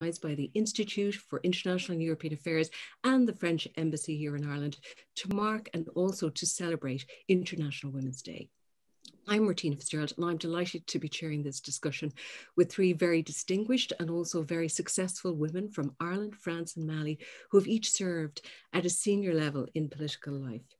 by the Institute for International and European Affairs and the French Embassy here in Ireland to mark and also to celebrate International Women's Day. I'm Martina Fitzgerald, and I'm delighted to be chairing this discussion with three very distinguished and also very successful women from Ireland, France, and Mali who have each served at a senior level in political life.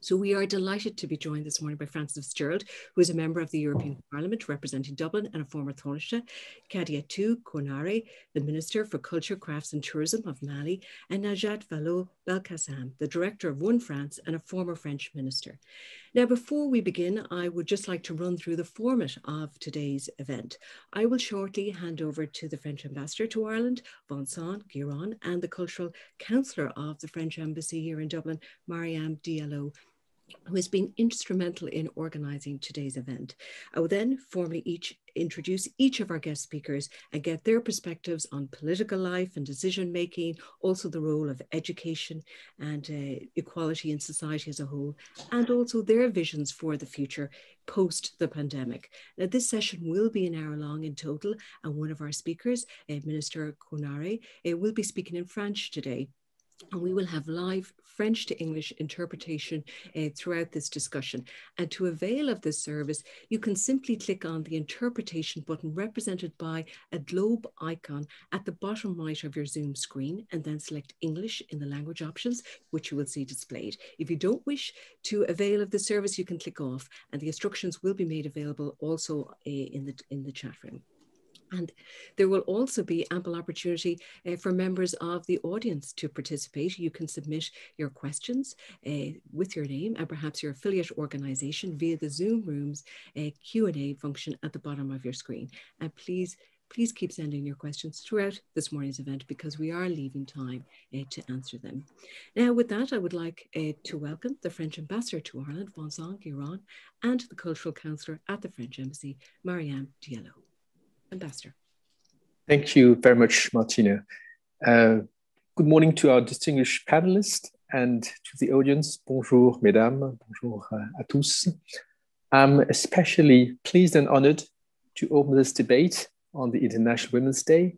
So we are delighted to be joined this morning by Frances Fitzgerald, who is a member of the European Parliament representing Dublin and a former Tánaiste, Kadiatou Konaré, the Minister for Culture, Crafts and Tourism of Mali, and Najat Vallaud Belkacem, the Director of One France and a former French Minister. Now, before we begin, I would just like to run through the format of today's event. I will shortly hand over to the French Ambassador to Ireland, Vincent Guérend, and the Cultural Councillor of the French Embassy here in Dublin, Mariam Diallo, who has been instrumental in organising today's event. I will then formally each introduce each of our guest speakers and get their perspectives on political life and decision making, also the role of education and uh, equality in society as a whole, and also their visions for the future post the pandemic. Now, this session will be an hour long in total, and one of our speakers, uh, Minister Konaré, uh, will be speaking in French today and we will have live French to English interpretation uh, throughout this discussion. And to avail of this service, you can simply click on the interpretation button represented by a globe icon at the bottom right of your Zoom screen, and then select English in the language options, which you will see displayed. If you don't wish to avail of the service, you can click off, and the instructions will be made available also uh, in, the, in the chat room. And there will also be ample opportunity uh, for members of the audience to participate. You can submit your questions uh, with your name and perhaps your affiliate organization via the Zoom Rooms uh, Q&A function at the bottom of your screen. And please, please keep sending your questions throughout this morning's event because we are leaving time to answer them. Now, with that, I would like to welcome the French ambassador to Ireland, Vincent Guérend, and the cultural councillor at the French Embassy, Mariam Diallo. Ambassador. Thank you very much, Martina. Uh, good morning to our distinguished panelists and to the audience. Bonjour, mesdames. Bonjour à tous. I'm especially pleased and honored to open this debate on the International Women's Day.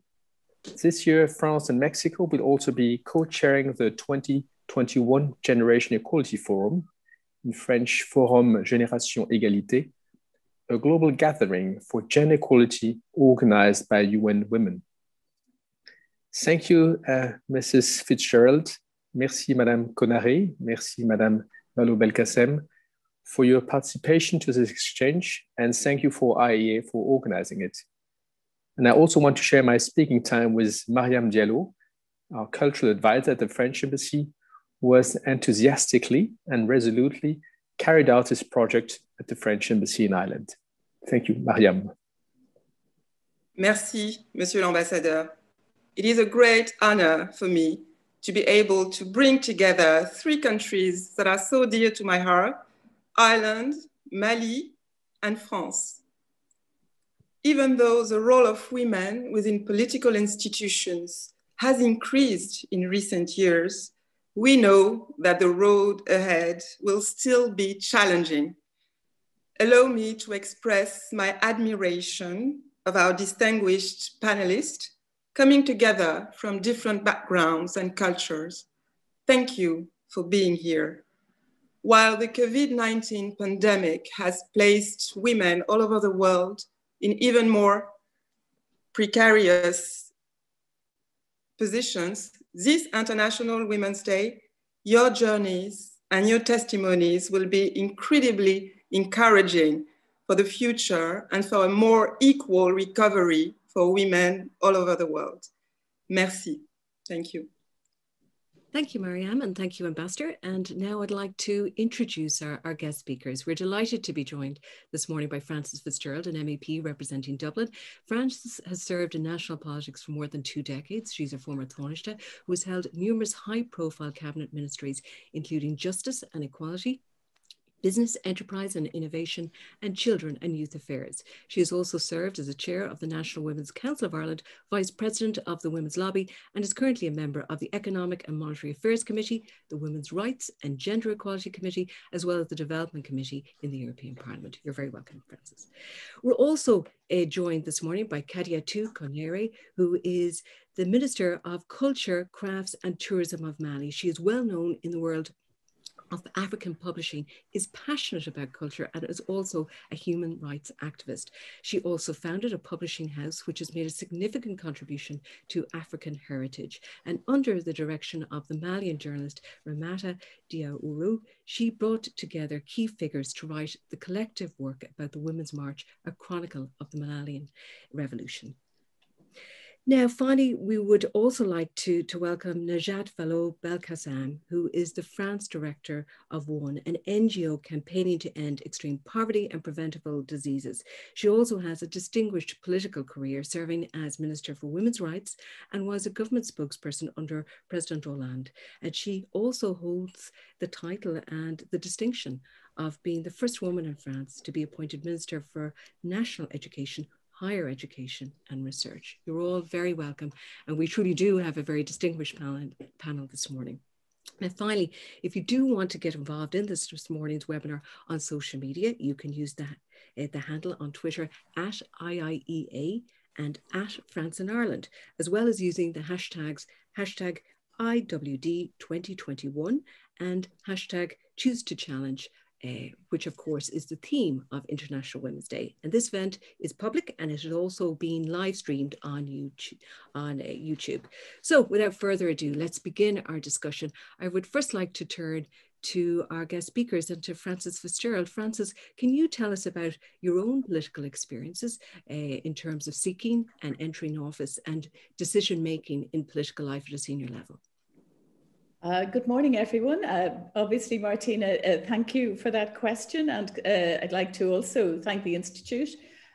This year, France and Mexico will also be co-chairing the 2021 Generation Equality Forum, in French Forum Génération Égalité, a global gathering for gender equality organized by UN Women. Thank you, uh, Mrs. Fitzgerald. Merci, Madame Konaré. Merci, Madame Vallaud Belkacem, for your participation to this exchange. And thank you for IEA for organizing it. And I also want to share my speaking time with Mariam Diallo, our cultural advisor at the French Embassy, who has enthusiastically and resolutely carried out this project at the French Embassy in Ireland. Thank you, Mariam. Merci, Monsieur l'Ambassadeur. It is a great honor for me to be able to bring together three countries that are so dear to my heart, Ireland, Mali, and France. Even though the role of women within political institutions has increased in recent years, we know that the road ahead will still be challenging allow me to express my admiration of our distinguished panelists coming together from different backgrounds and cultures. Thank you for being here. While the COVID-19 pandemic has placed women all over the world in even more precarious positions, this International Women's Day, your journeys and your testimonies will be incredibly encouraging for the future and for a more equal recovery for women all over the world. Merci. Thank you. Thank you, Mariam, and thank you, Ambassador. And now I'd like to introduce our, our guest speakers. We're delighted to be joined this morning by Frances Fitzgerald, an MEP representing Dublin. Frances has served in national politics for more than two decades. She's a former Tánaiste who has held numerous high-profile cabinet ministries, including justice and equality, Business, Enterprise and Innovation, and Children and Youth Affairs. She has also served as a chair of the National Women's Council of Ireland, vice president of the Women's Lobby, and is currently a member of the Economic and Monetary Affairs Committee, the Women's Rights and Gender Equality Committee, as well as the Development Committee in the European Parliament. You're very welcome, Frances. We're also uh, joined this morning by Kadiatou Konaré, who is the Minister of Culture, Crafts and Tourism of Mali. She is well known in the world of African publishing is passionate about culture and is also a human rights activist. She also founded a publishing house which has made a significant contribution to African heritage. And under the direction of the Malian journalist Ramata Diaouré, she brought together key figures to write the collective work about the Women's March, a chronicle of the Malian Revolution. Now, finally, we would also like to, to welcome Najat Vallaud Belkacem, who is the France director of ONE, an NGO campaigning to end extreme poverty and preventable diseases. She also has a distinguished political career serving as Minister for Women's Rights and was a government spokesperson under President Hollande. And she also holds the title and the distinction of being the first woman in France to be appointed Minister for National Education higher education and research. You're all very welcome. And we truly do have a very distinguished panel, panel this morning. And finally, if you do want to get involved in this, this morning's webinar on social media, you can use the, uh, the handle on Twitter at IIEA and at France and Ireland, as well as using the hashtags hashtag IWD 2021 and hashtag choose to challenge uh, which of course is the theme of International Women's Day. And this event is public and it is also being live streamed on YouTube. On uh, YouTube. So without further ado, let's begin our discussion. I would first like to turn to our guest speakers and to Frances Fitzgerald. Frances, can you tell us about your own political experiences uh, in terms of seeking and entering office and decision making in political life at a senior level? Uh, good morning, everyone. Uh, obviously, Martina, uh, thank you for that question. And uh, I'd like to also thank the Institute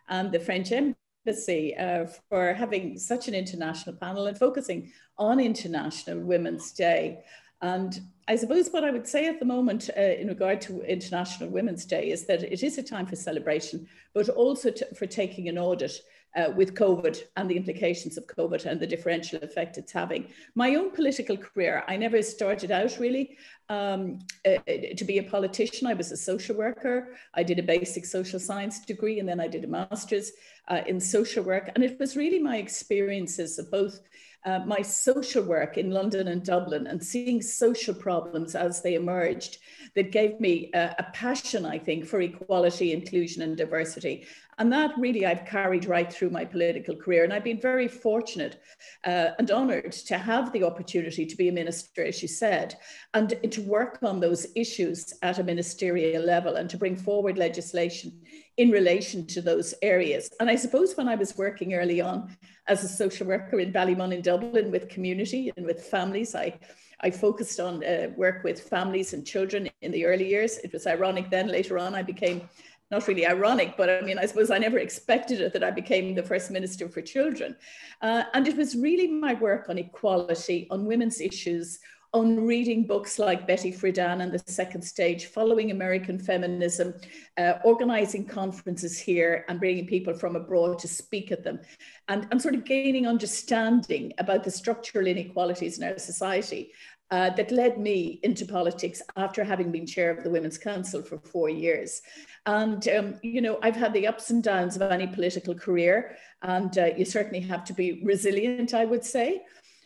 and the French Embassy uh, for having such an international panel and focusing on International Women's Day. And I suppose what I would say at the moment uh, in regard to International Women's Day is that it is a time for celebration, but also to, for taking an audit uh, with COVID and the implications of COVID and the differential effect it's having. My own political career, I never started out really um, uh, to be a politician. I was a social worker. I did a basic social science degree and then I did a master's uh, in social work. And it was really my experiences of both uh, my social work in London and Dublin and seeing social problems as they emerged that gave me a, a passion, I think, for equality, inclusion, and diversity. And that really I've carried right through my political career. And I've been very fortunate uh, and honoured to have the opportunity to be a minister, as you said, and to work on those issues at a ministerial level and to bring forward legislation in relation to those areas. And I suppose when I was working early on as a social worker in Ballymun in Dublin with community and with families, I I focused on uh, work with families and children in the early years. It was ironic then, later on, I became not really ironic, but I mean, I suppose I never expected it that I became the first minister for children. Uh, and it was really my work on equality, on women's issues, on reading books like Betty Friedan and The Second Stage, following American feminism, uh, organizing conferences here and bringing people from abroad to speak at them, and, and sort of gaining understanding about the structural inequalities in our society uh, that led me into politics after having been chair of the Women's Council for four years. And, um, you know, I've had the ups and downs of any political career, and uh, you certainly have to be resilient, I would say.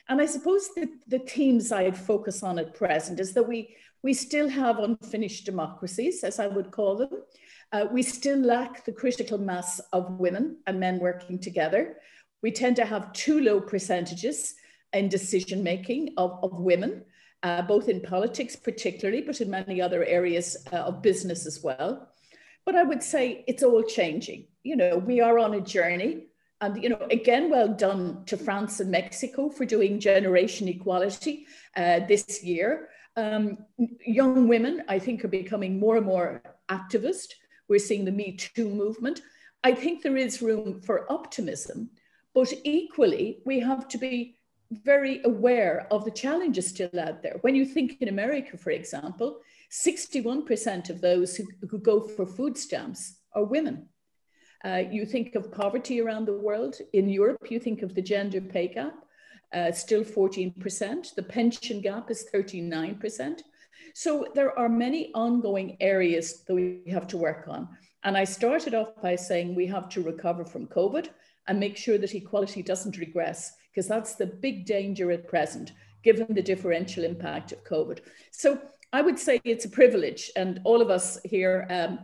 And I suppose the, the themes I'd focus on at present is that we, we still have unfinished democracies, as I would call them. Uh, we still lack the critical mass of women and men working together. We tend to have too low percentages in decision making of, of women, uh, both in politics, particularly, but in many other areas uh, of business as well. But I would say it's all changing. You know, we are on a journey. And, you know, again, well done to France and Mexico for doing generation equality uh, this year. Um, young women, I think, are becoming more and more activist. We're seeing the Me Too movement. I think there is room for optimism, but equally, we have to be very aware of the challenges still out there. When you think in America, for example, 61% of those who, who go for food stamps are women. Uh, you think of poverty around the world. In Europe, you think of the gender pay gap, uh, still 14%. The pension gap is 39%. So there are many ongoing areas that we have to work on. And I started off by saying we have to recover from COVID and make sure that equality doesn't regress, because that's the big danger at present, given the differential impact of COVID. So I would say it's a privilege, and all of us here um,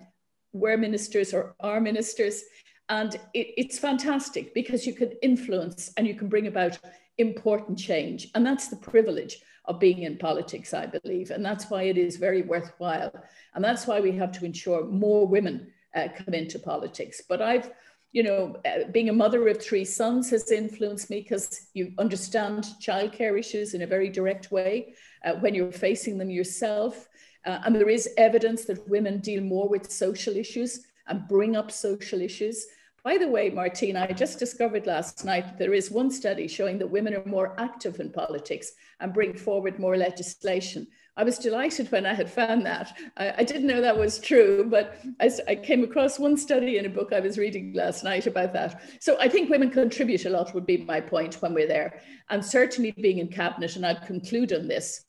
were ministers or are ministers. And it, it's fantastic because you can influence and you can bring about important change. And that's the privilege of being in politics, I believe. And that's why it is very worthwhile. And that's why we have to ensure more women uh, come into politics. But I've, you know, uh, being a mother of three sons has influenced me because you understand childcare issues in a very direct way uh, when you're facing them yourself. Uh, and there is evidence that women deal more with social issues and bring up social issues. By the way, Martina, I just discovered last night there is one study showing that women are more active in politics and bring forward more legislation. I was delighted when I had found that. I, I didn't know that was true, but I, I, came across one study in a book I was reading last night about that. So I think women contribute a lot, would be my point when we're there. And certainly being in cabinet, and I'd conclude on this.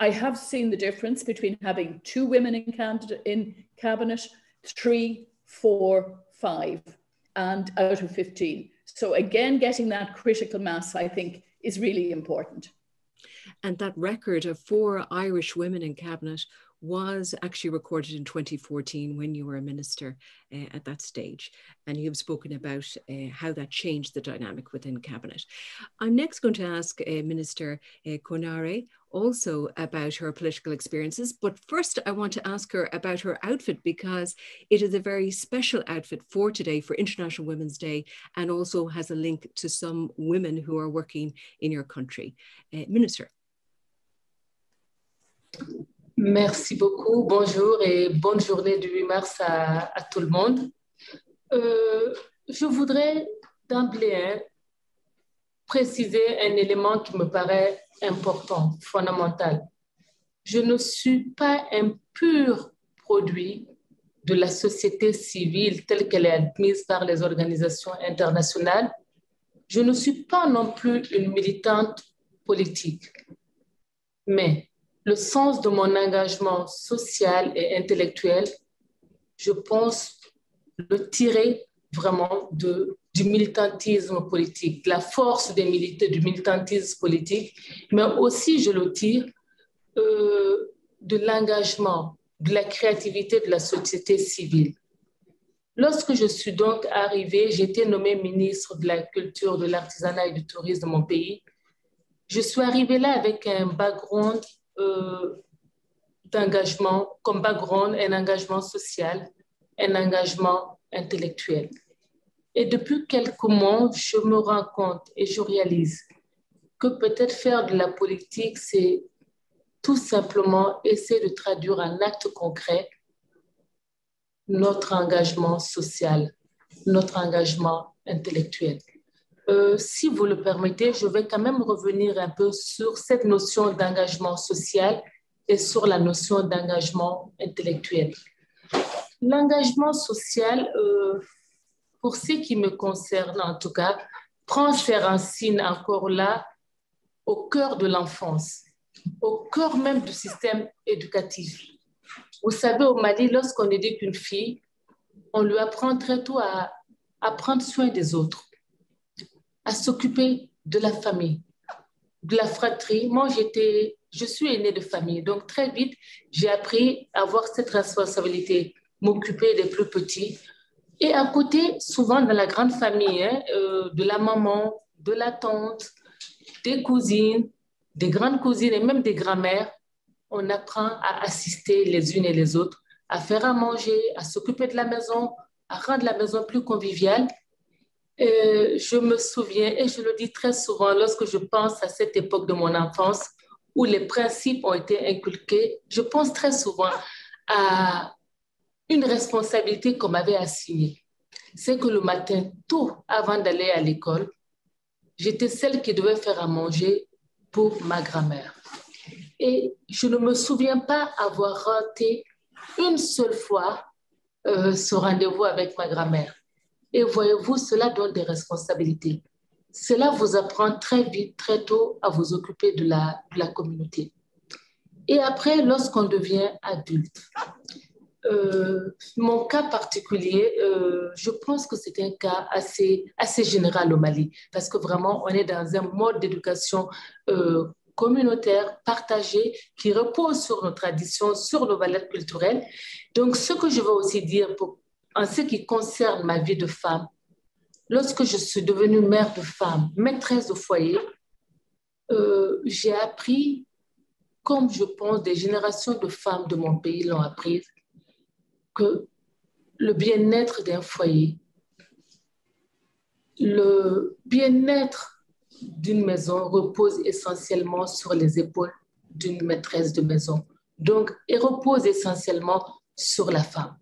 I have seen the difference between having two women in, candidate, in cabinet, three, four, five, and out of 15. So again, getting that critical mass, I think, is really important. And that record of four Irish women in cabinet was actually recorded in 2014 when you were a minister uh, at that stage. And you've spoken about uh, how that changed the dynamic within cabinet. I'm next going to ask uh, Minister uh, also about her political experiences. But first, I want to ask her about her outfit because it is a very special outfit for today, for International Women's Day, and also has a link to some women who are working in your country. Uh, Minister. Merci beaucoup. Bonjour et bonne journée du 8 mars à, à tout le monde. Euh, je voudrais d'emblée préciser un élément qui me paraît important, fondamental. Je ne suis pas un pur produit de la société civile telle qu'elle est admise par les organisations internationales. Je ne suis pas non plus une militante politique. Mais le sens de mon engagement social et intellectuel, je pense le tirer vraiment de, du militantisme politique, la force des militaires, du militantisme politique, mais aussi je le tire euh, de l'engagement, de la créativité de la société civile. Lorsque je suis donc arrivée, j'ai été nommée ministre de la Culture, de l'Artisanat et du Tourisme de mon pays. Je suis arrivée là avec un background euh, d'engagement comme background, un engagement social, un engagement intellectuel. Et depuis quelques mois, je me rends compte et je réalise que peut-être faire de la politique, c'est tout simplement essayer de traduire en acte concret notre engagement social, notre engagement intellectuel. Euh, si vous le permettez, je vais quand même revenir un peu sur cette notion d'engagement social et sur la notion d'engagement intellectuel. L'engagement social, euh, pour ce qui me concerne en tout cas, prend ses racines encore là, au cœur de l'enfance, au cœur même du système éducatif. Vous savez, au Mali, lorsqu'on éduque une fille, on lui apprend très tôt à, à prendre soin des autres à s'occuper de la famille, de la fratrie. Moi, j'étais, je suis aînée de famille, donc très vite, j'ai appris à avoir cette responsabilité, m'occuper des plus petits. Et à côté, souvent dans la grande famille, hein, euh, de la maman, de la tante, des cousines, des grandes cousines et même des grands-mères, on apprend à assister les unes et les autres, à faire à manger, à s'occuper de la maison, à rendre la maison plus conviviale. Euh, je me souviens, et je le dis très souvent lorsque je pense à cette époque de mon enfance où les principes ont été inculqués, je pense très souvent à une responsabilité qu'on m'avait assignée. C'est que le matin, tôt avant d'aller à l'école, j'étais celle qui devait faire à manger pour ma grand-mère. Et je ne me souviens pas avoir raté une seule fois euh, ce rendez-vous avec ma grand-mère. Et voyez-vous, cela donne des responsabilités. Cela vous apprend très vite, très tôt, à vous occuper de la, de la communauté. Et après, lorsqu'on devient adulte, euh, mon cas particulier, euh, je pense que c'est un cas assez, assez général au Mali, parce que vraiment, on est dans un mode d'éducation euh, communautaire, partagé, qui repose sur nos traditions, sur nos valeurs culturelles. Donc, ce que je veux aussi dire en ce qui concerne ma vie de femme, lorsque je suis devenue mère de femme, maîtresse de foyer, j'ai appris, comme je pense des générations de femmes de mon pays l'ont appris, que le bien-être d'un foyer, le bien-être d'une maison repose essentiellement sur les épaules d'une maîtresse de maison. Donc, il repose essentiellement sur la femme.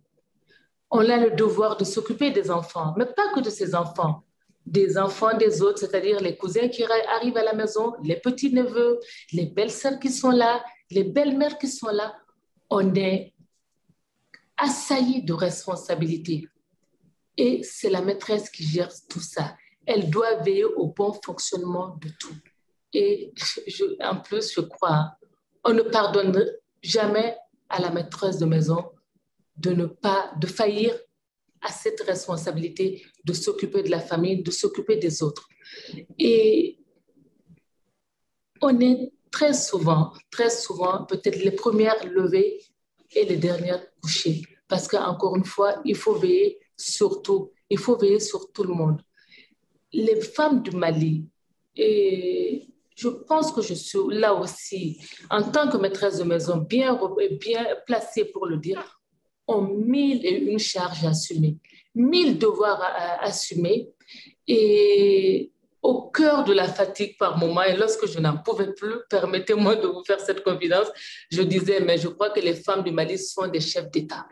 On a le devoir de s'occuper des enfants, mais pas que de ses enfants, des enfants des autres, c'est-à-dire les cousins qui arrivent à la maison, les petits-neveux, les belles-sœurs qui sont là, les belles-mères qui sont là. On est assaillie de responsabilités. Et c'est la maîtresse qui gère tout ça. Elle doit veiller au bon fonctionnement de tout. Et en plus, je crois, on ne pardonne jamais à la maîtresse de maison de ne pas, de faillir à cette responsabilité de s'occuper de la famille, de s'occuper des autres. Et on est très souvent, très souvent, peut-être les premières levées et les dernières couchées. Parce qu'encore une fois, il faut veiller sur tout. Il faut veiller sur tout le monde. Les femmes du Mali, et je pense que je suis là aussi, en tant que maîtresse de maison, bien, bien placée pour le dire, ont mille et une charges à assumer, mille devoirs à assumer. Et au cœur de la fatigue par moment, et lorsque je n'en pouvais plus, permettez-moi de vous faire cette confidence, je disais, mais je crois que les femmes du Mali sont des chefs d'État.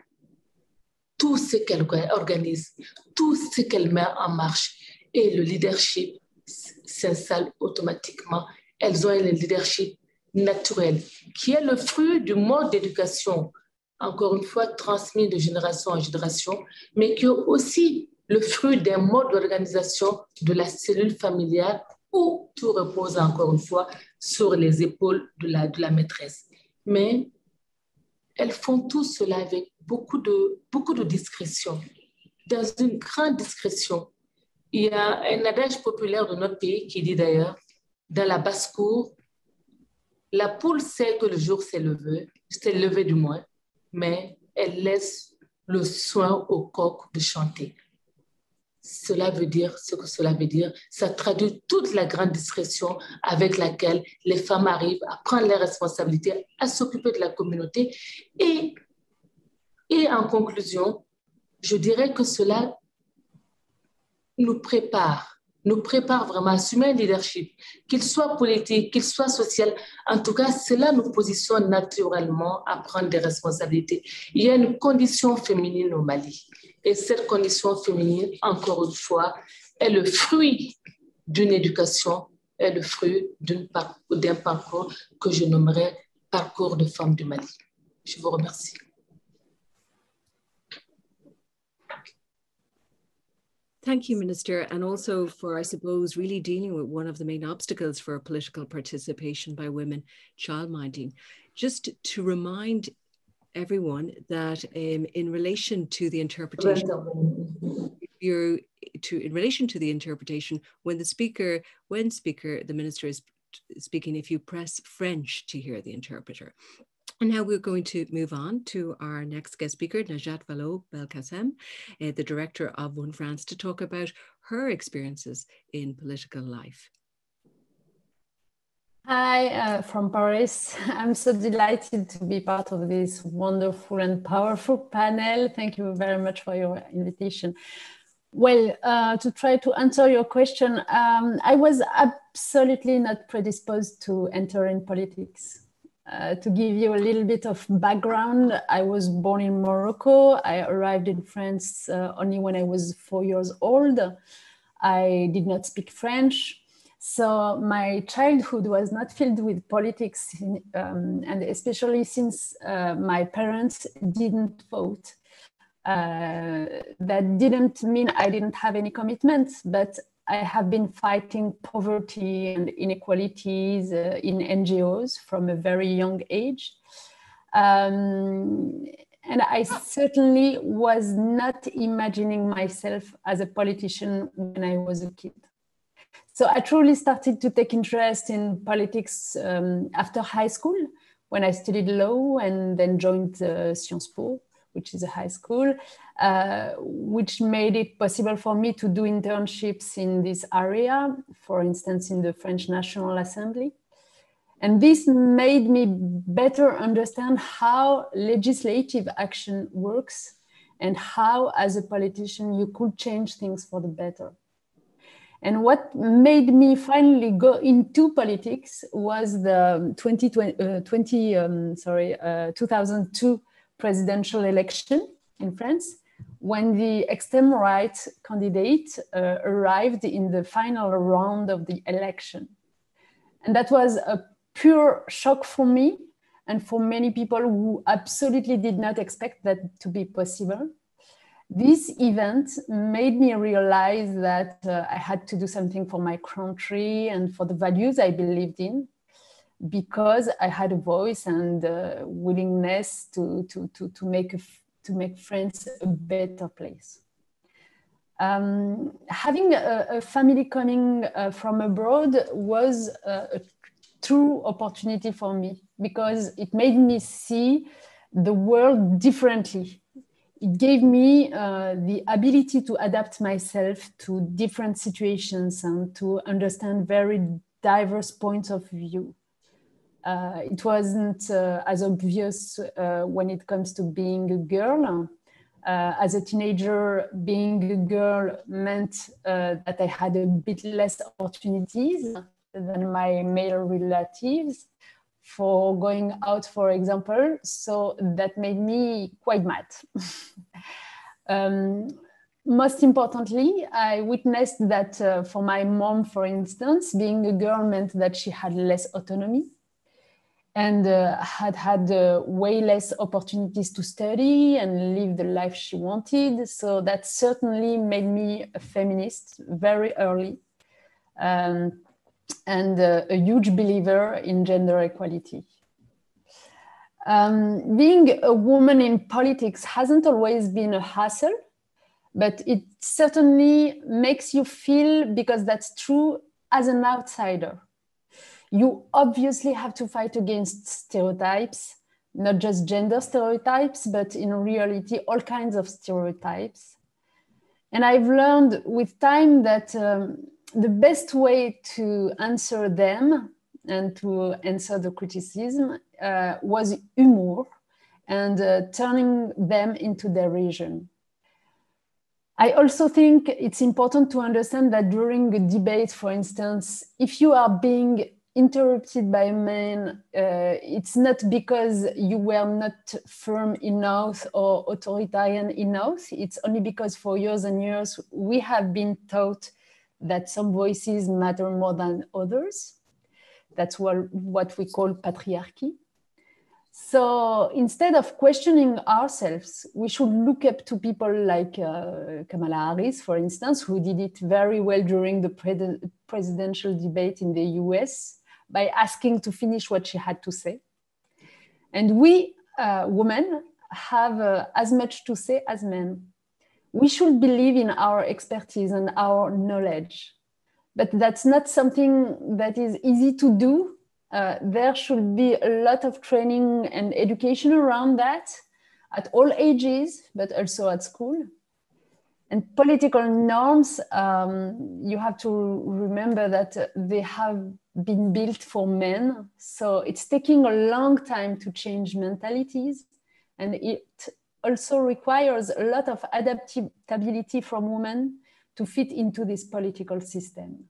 Tout ce qu'elles organisent, tout ce qu'elles mettent en marche, et le leadership s'installe automatiquement. Elles ont un leadership naturel, qui est le fruit du mode d'éducation, encore une fois, transmis de génération en génération, mais qui est aussi le fruit d'un mode d'organisation de la cellule familiale où tout repose encore une fois sur les épaules de la, de la maîtresse. Mais elles font tout cela avec beaucoup de, beaucoup de discrétion, dans une grande discrétion. Il y a un adage populaire de notre pays qui dit d'ailleurs, dans la basse-cour, la poule sait que le jour s'est levé, s'est levé du moins, mais elle laisse le soin au coq de chanter cela veut dire ce que cela veut dire. Ça traduit toute la grande discrétion avec laquelle les femmes arrivent à prendre les responsabilités, à s'occuper de la communauté. Et, et en conclusion, je dirais que cela nous prépare nous prépare vraiment à assumer un leadership, qu'il soit politique, qu'il soit social. En tout cas, cela nous positionne naturellement à prendre des responsabilités. Il y a une condition féminine au Mali. Et cette condition féminine, encore une fois, est le fruit d'une éducation, est le fruit d'un parcours que je nommerais parcours de femme du Mali. Je vous remercie. Thank you, Minister, and also for, I suppose, really dealing with one of the main obstacles for political participation by women, childminding. Just to remind everyone that um, in relation to the interpretation, you're to in relation to the interpretation, when the speaker, when speaker, the minister is speaking, if you press French to hear the interpreter. And now we're going to move on to our next guest speaker, Najat Vallaud Belkacem, uh, the director of One France, to talk about her experiences in political life. Hi, uh, from Paris. I'm so delighted to be part of this wonderful and powerful panel. Thank you very much for your invitation. Well, uh, to try to answer your question, um, I was absolutely not predisposed to enter in politics. Uh, to give you a little bit of background, I was born in Morocco. I arrived in France uh, only when I was four years old. I did not speak French. So my childhood was not filled with politics, um, and especially since uh, my parents didn't vote. Uh, that didn't mean I didn't have any commitments, but I have been fighting poverty and inequalities uh, in NGOs from a very young age. Um, and I certainly was not imagining myself as a politician when I was a kid. So I truly started to take interest in politics um, after high school when I studied law and then joined uh, Sciences Po, which is a high school, uh, which made it possible for me to do internships in this area, for instance, in the French National Assembly. And this made me better understand how legislative action works and how, as a politician, you could change things for the better. And what made me finally go into politics was the 2020, uh, 20, um, sorry, uh, 2002 presidential election in France, when the extreme right candidate uh, arrived in the final round of the election. And that was a pure shock for me and for many people who absolutely did not expect that to be possible. This event made me realize that uh, I had to do something for my country and for the values I believed in because I had a voice and willingness to, to, to, to, make a, to make France a better place. Um, having a, a, family coming uh, from abroad was uh, a true opportunity for me because it made me see the world differently. It gave me uh, the ability to adapt myself to different situations and to understand very diverse points of view. Uh, it wasn't uh, as obvious uh, when it comes to being a girl. Uh, as a teenager, being a girl meant uh, that I had a bit less opportunities than my male relatives for going out, for example. So that made me quite mad. um, most importantly, I witnessed that uh, for my mom, for instance, being a girl meant that she had less autonomy and uh, had had uh, way less opportunities to study and live the life she wanted. So that certainly made me a feminist very early. Um, and uh, a huge believer in gender equality. Um, being a woman in politics hasn't always been a hassle, but it certainly makes you feel, because that's true, as an outsider. You obviously have to fight against stereotypes, not just gender stereotypes, but in reality, all kinds of stereotypes. And I've learned with time that um, the best way to answer them and to answer the criticism uh, was humor and uh, turning them into derision. I also think it's important to understand that during a debate, for instance, if you are being interrupted by men, uh, it's not because you were not firm enough or authoritarian enough. It's only because for years and years we have been taught that some voices matter more than others. That's what, what we call patriarchy. So instead of questioning ourselves, we should look up to people like uh, Kamala Harris, for instance, who did it very well during the pre presidential debate in the US by asking to finish what she had to say. And we uh, women have uh, as much to say as men we should believe in our expertise and our knowledge. But that's not something that is easy to do. Uh, there should be a lot of training and education around that at all ages, but also at school. And political norms, um, you have to remember that they have been built for men. So it's taking a long time to change mentalities. And it also requires a lot of adaptability from women to fit into this political system.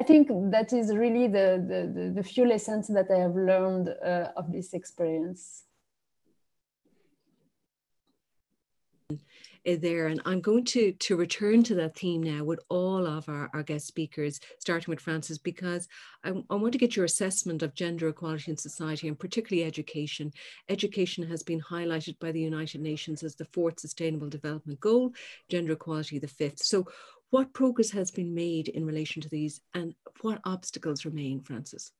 I think that is really the, the, the few lessons that I have learned uh, of this experience. uh, Eh, there. And I'm going to, to return to that theme now with all of our, our guest speakers, starting with Frances, because I, I want to get your assessment of gender equality in society and particularly education. Education has been highlighted by the United Nations as the fourth sustainable development goal, gender equality the fifth. So what progress has been made in relation to these and what obstacles remain, Frances?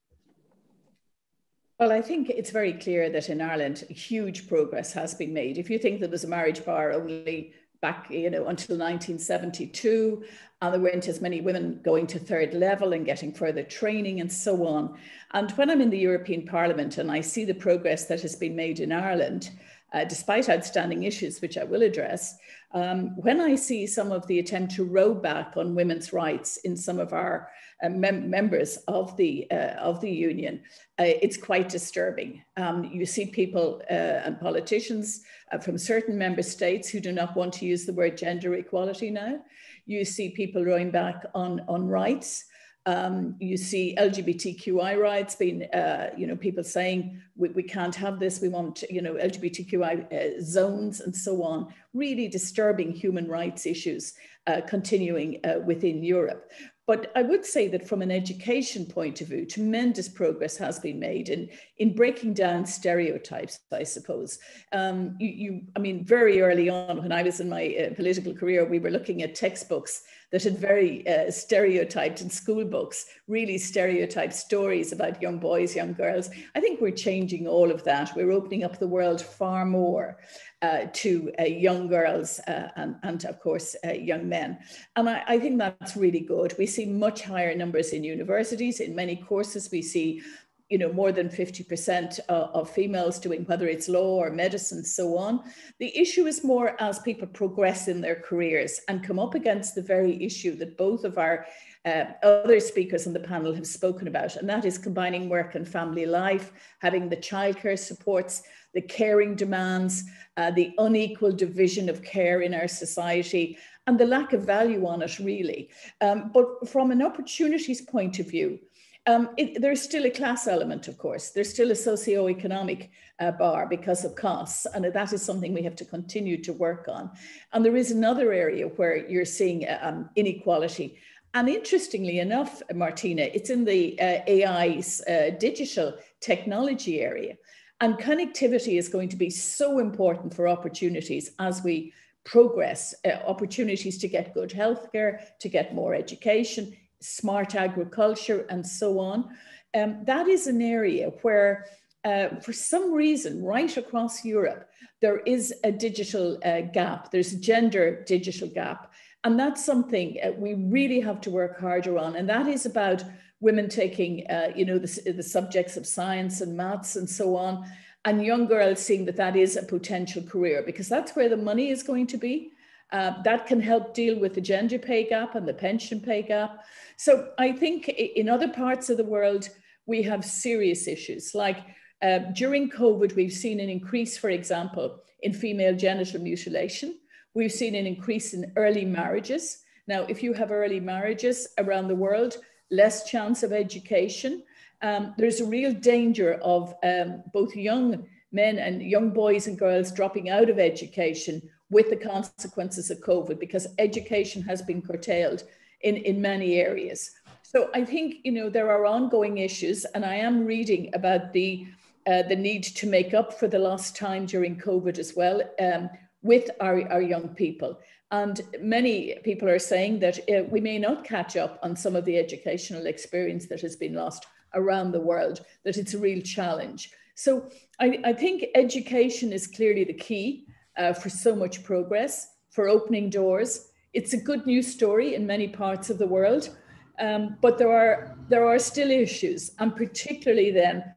Well, I think it's very clear that in Ireland, huge progress has been made. If you think there was a marriage bar only back, you know, until 1972, and there weren't as many women going to third level and getting further training and so on. And when I'm in the European Parliament and I see the progress that has been made in Ireland, uh, despite outstanding issues, which I will address, um, when I see some of the attempt to row back on women's rights in some of our uh, mem members of the uh, of the union, uh, it's quite disturbing. Um, you see people uh, and politicians uh, from certain member states who do not want to use the word gender equality now. You see people rowing back on on rights. Um, you see LGBTQI rights being, uh, you know, people saying we, we can't have this, we want, you know, LGBTQI uh, zones and so on, really disturbing human rights issues uh, continuing uh, within Europe. But I would say that from an education point of view, tremendous progress has been made in, in breaking down stereotypes, I suppose. Um, you, you, I mean, very early on, when I was in my uh, political career, we were looking at textbooks that had very uh, stereotyped in school books, really stereotyped stories about young boys, young girls. I think we're changing all of that. We're opening up the world far more uh, to uh, young girls uh, and, and, of course, uh, young men. And I, I think that's really good. We see much higher numbers in universities. In many courses, we see you know, more than 50% of females doing whether it's law or medicine, so on. The issue is more as people progress in their careers and come up against the very issue that both of our uh, other speakers on the panel have spoken about, and that is combining work and family life, having the childcare supports, the caring demands, uh, the unequal division of care in our society, and the lack of value on it, really. Um, but from an opportunities point of view, um, it, there's still a class element, of course. There's still a socio-economic uh, bar because of costs, and that is something we have to continue to work on. And there is another area where you're seeing um, inequality. And interestingly enough, Martina, it's in the uh, AI uh, digital technology area. And connectivity is going to be so important for opportunities as we progress, uh, opportunities to get good healthcare, to get more education, smart agriculture, and so on. Um, that is an area where, uh, for some reason, right across Europe, there is a digital uh, gap. There's a gender digital gap. And that's something uh, we really have to work harder on. And that is about women taking, uh, you know, the, the subjects of science and maths and so on, and young girls seeing that that is a potential career because that's where the money is going to be. Uh, that can help deal with the gender pay gap and the pension pay gap. So I think in other parts of the world, we have serious issues. Like uh, during COVID, we've seen an increase, for example, in female genital mutilation. We've seen an increase in early marriages. Now, if you have early marriages around the world, less chance of education. Um, there's a real danger of um, both young men and young boys and girls dropping out of education with the consequences of COVID because education has been curtailed in, in many areas. So I think, you know, there are ongoing issues and I am reading about the, uh, the need to make up for the lost time during COVID as well um, with our, our young people. And many people are saying that uh, we may not catch up on some of the educational experience that has been lost around the world, that it's a real challenge. So I, I think education is clearly the key uh, for so much progress, for opening doors. It's a good news story in many parts of the world, um, but there are, there are still issues, and particularly then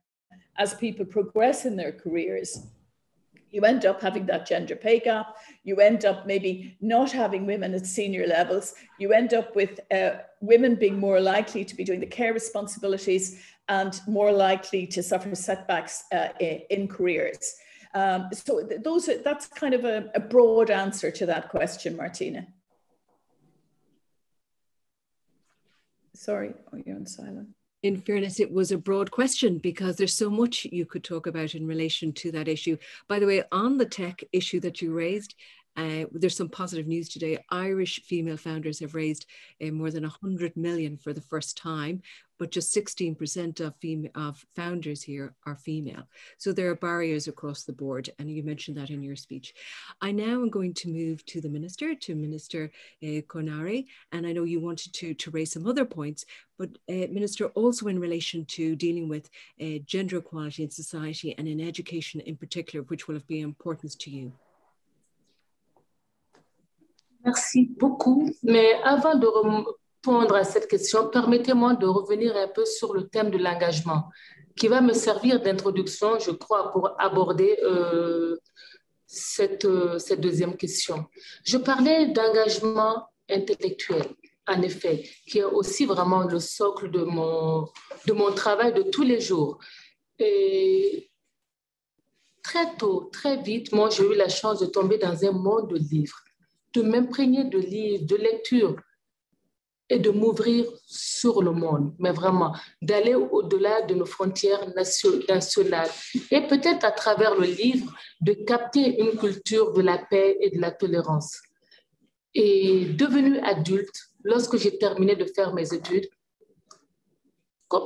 as people progress in their careers, you end up having that gender pay gap. You end up maybe not having women at senior levels. You end up with uh, women being more likely to be doing the care responsibilities and more likely to suffer setbacks uh, in careers. Um, so those are, that's kind of a, a broad answer to that question, Martina. Sorry, oh, you're on silent in fairness, it was a broad question because there's so much you could talk about in relation to that issue. By the way, on the tech issue that you raised, Uh, there's some positive news today. Irish female founders have raised uh, more than 100 million for the first time, but just 16% of, fem- of founders here are female. So there are barriers across the board, and you mentioned that in your speech. I now am going to move to the Minister, to Minister uh, Konaré, and I know you wanted to, to raise some other points, but uh, Minister, also in relation to dealing with uh, gender equality in society and in education in particular, which will have been importance to you. Merci beaucoup. Mais avant de répondre à cette question, permettez-moi de revenir un peu sur le thème de l'engagement, qui va me servir d'introduction, je crois, pour aborder euh, cette, euh, cette deuxième question. Je parlais d'engagement intellectuel, en effet, qui est aussi vraiment le socle de mon, de mon travail de tous les jours. Et très tôt, très vite, moi, j'ai eu la chance de tomber dans un monde de livres de m'imprégner de livres, de lectures et de m'ouvrir sur le monde, mais vraiment d'aller au-delà de nos frontières nationales et peut-être à travers le livre de capter une culture de la paix et de la tolérance. Et devenu adulte, lorsque j'ai terminé de faire mes études,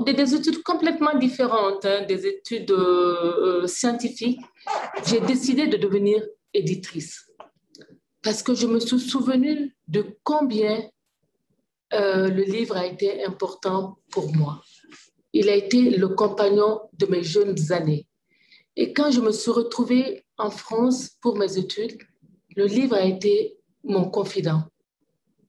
des études complètement différentes, hein, des études euh, euh, scientifiques, j'ai décidé de devenir éditrice parce que je me suis souvenu de combien euh, le livre a été important pour moi. Il a été le compagnon de mes jeunes années. Et quand je me suis retrouvée en France pour mes études, le livre a été mon confident.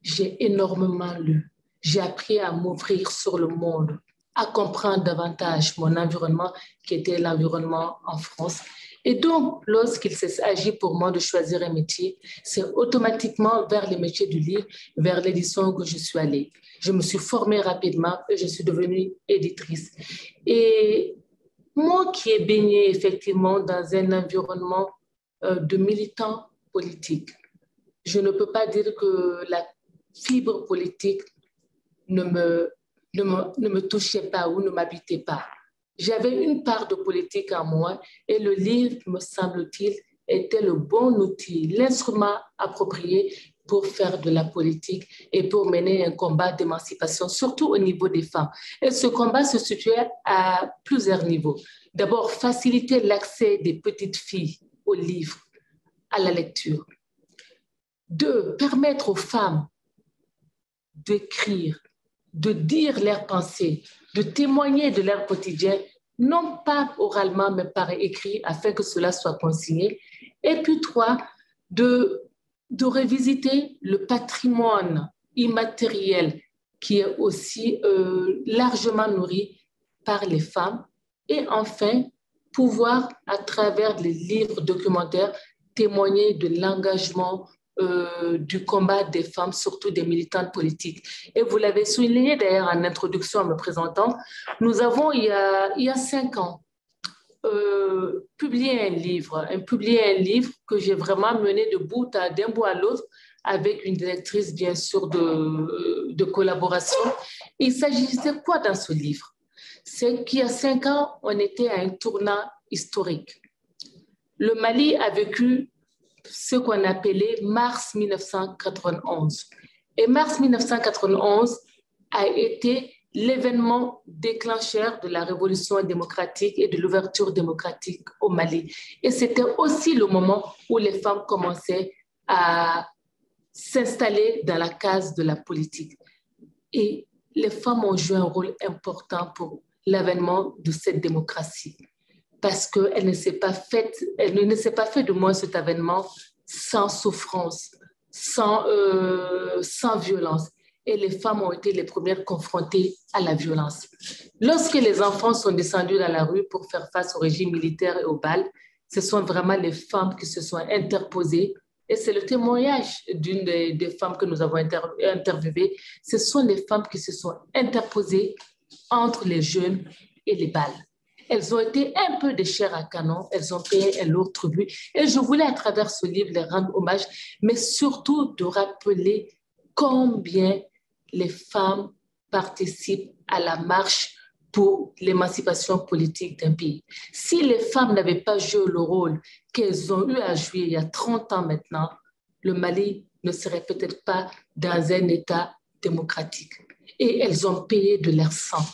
J'ai énormément lu. J'ai appris à m'ouvrir sur le monde, à comprendre davantage mon environnement qui était l'environnement en France et donc, lorsqu'il s'agit pour moi de choisir un métier, c'est automatiquement vers les métiers du livre, vers l'édition que je suis allée. Je me suis formée rapidement et je suis devenue éditrice. Et moi qui ai baigné effectivement dans un environnement euh, de militants politiques, je ne peux pas dire que la fibre politique ne me, ne me, ne me touchait pas ou ne m'habitait pas. J'avais une part de politique en moi et le livre, me semble-t-il, était le bon outil, l'instrument approprié pour faire de la politique et pour mener un combat d'émancipation, surtout au niveau des femmes. Et ce combat se situait à plusieurs niveaux. D'abord, faciliter l'accès des petites filles aux livres, à la lecture. Deux, permettre aux femmes d'écrire, de dire leurs pensées, de témoigner de leur quotidien, non pas oralement, mais par écrit, afin que cela soit consigné. Et puis trois, de, revisiter le patrimoine immatériel qui est aussi euh, largement nourri par les femmes. Et enfin, pouvoir, à travers les livres documentaires, témoigner de l'engagement euh, du combat des femmes, surtout des militantes politiques. Et vous l'avez souligné d'ailleurs en introduction en me présentant, nous avons il y a, il y a cinq ans euh, publié un livre, un, publié un livre que j'ai vraiment mené de bout à d'un bout à l'autre avec une directrice bien sûr de, de collaboration. Il s'agissait quoi dans ce livre? C'est qu'il y a cinq ans, on était à un tournant historique. Le Mali a vécu ce qu'on appelait mars 1991. Et mars 1991 a été l'événement déclencheur de la révolution démocratique et de l'ouverture démocratique au Mali. Et c'était aussi le moment où les femmes commençaient à s'installer dans la case de la politique. Et les femmes ont joué un rôle important pour l'avènement de cette démocratie parce qu'elle ne s'est pas faite, elle ne s'est pas fait de moi cet événement sans souffrance, sans, euh, sans violence. Et les femmes ont été les premières confrontées à la violence. Lorsque les enfants sont descendus dans la rue pour faire face au régime militaire et au bal, ce sont vraiment les femmes qui se sont interposées. Et c'est le témoignage d'une des, femmes que nous avons interviewées. Ce sont les femmes qui se sont interposées entre les jeunes et les balles. Elles ont été un peu de chair à canon, elles ont payé un lourd tribut. Et je voulais à travers ce livre les rendre hommage, mais surtout de rappeler combien les femmes participent à la marche pour l'émancipation politique d'un pays. Si les femmes n'avaient pas joué le rôle qu'elles ont eu à jouer il y a 30 ans maintenant, le Mali ne serait peut-être pas dans un État démocratique. Et elles ont payé de leur sang.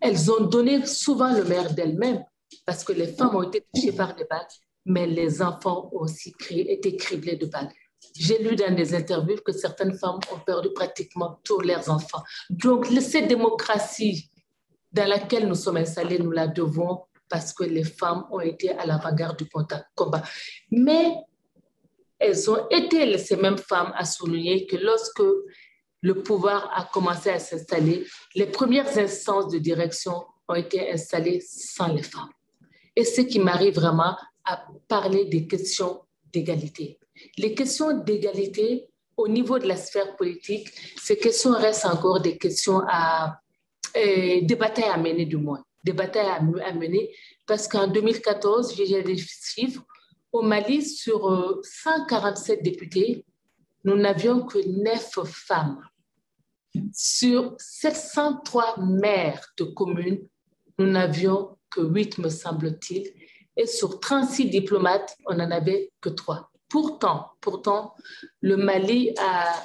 Elles ont donné souvent le meilleur d'elles-mêmes parce que les femmes ont été touchées par des balles, mais les enfants ont aussi été criblés de balles. J'ai lu dans des interviews que certaines femmes ont perdu pratiquement tous leurs enfants. Donc, cette démocratie dans laquelle nous sommes installés, nous la devons parce que les femmes ont été à l'avant-garde du combat. Mais elles ont été ces mêmes femmes à souligner que lorsque le pouvoir a commencé à s'installer, les premières instances de direction ont été installées sans les femmes. Et ce qui m'arrive vraiment à parler des questions d'égalité. Les questions d'égalité au niveau de la sphère politique, ces questions restent encore des questions à, euh, des batailles à mener du moins, des batailles à, mener, parce qu'en 2014, j'ai des chiffres, au Mali, sur 147 euh, députés, nous n'avions que 9 femmes. Sur 703 maires de communes, nous n'avions que 8, me semble-t-il. Et sur 36 diplomates, on n'en avait que 3. Pourtant, pourtant, le Mali a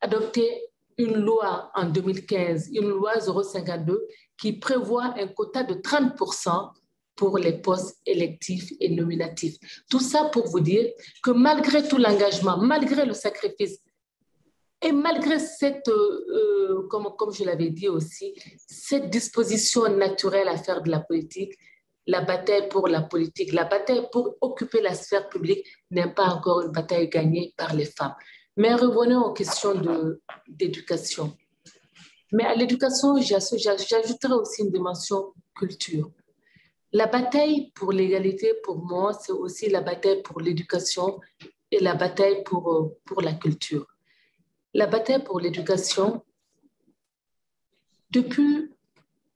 adopté une loi en 2015, une loi 052, qui prévoit un quota de 30% pour les postes électifs et nominatifs. Tout ça pour vous dire que malgré tout l'engagement, malgré le sacrifice, et malgré cette, euh, euh, comme, comme je l'avais dit aussi, cette disposition naturelle à faire de la politique, la bataille pour la politique, la bataille pour occuper la sphère publique n'est pas encore une bataille gagnée par les femmes. Mais revenons aux questions d'éducation. Mais à l'éducation, j'ajouterai aussi une dimension culture. La bataille pour l'égalité, pour moi, c'est aussi la bataille pour l'éducation et la bataille pour, euh, pour la culture. La bataille pour l'éducation, depuis,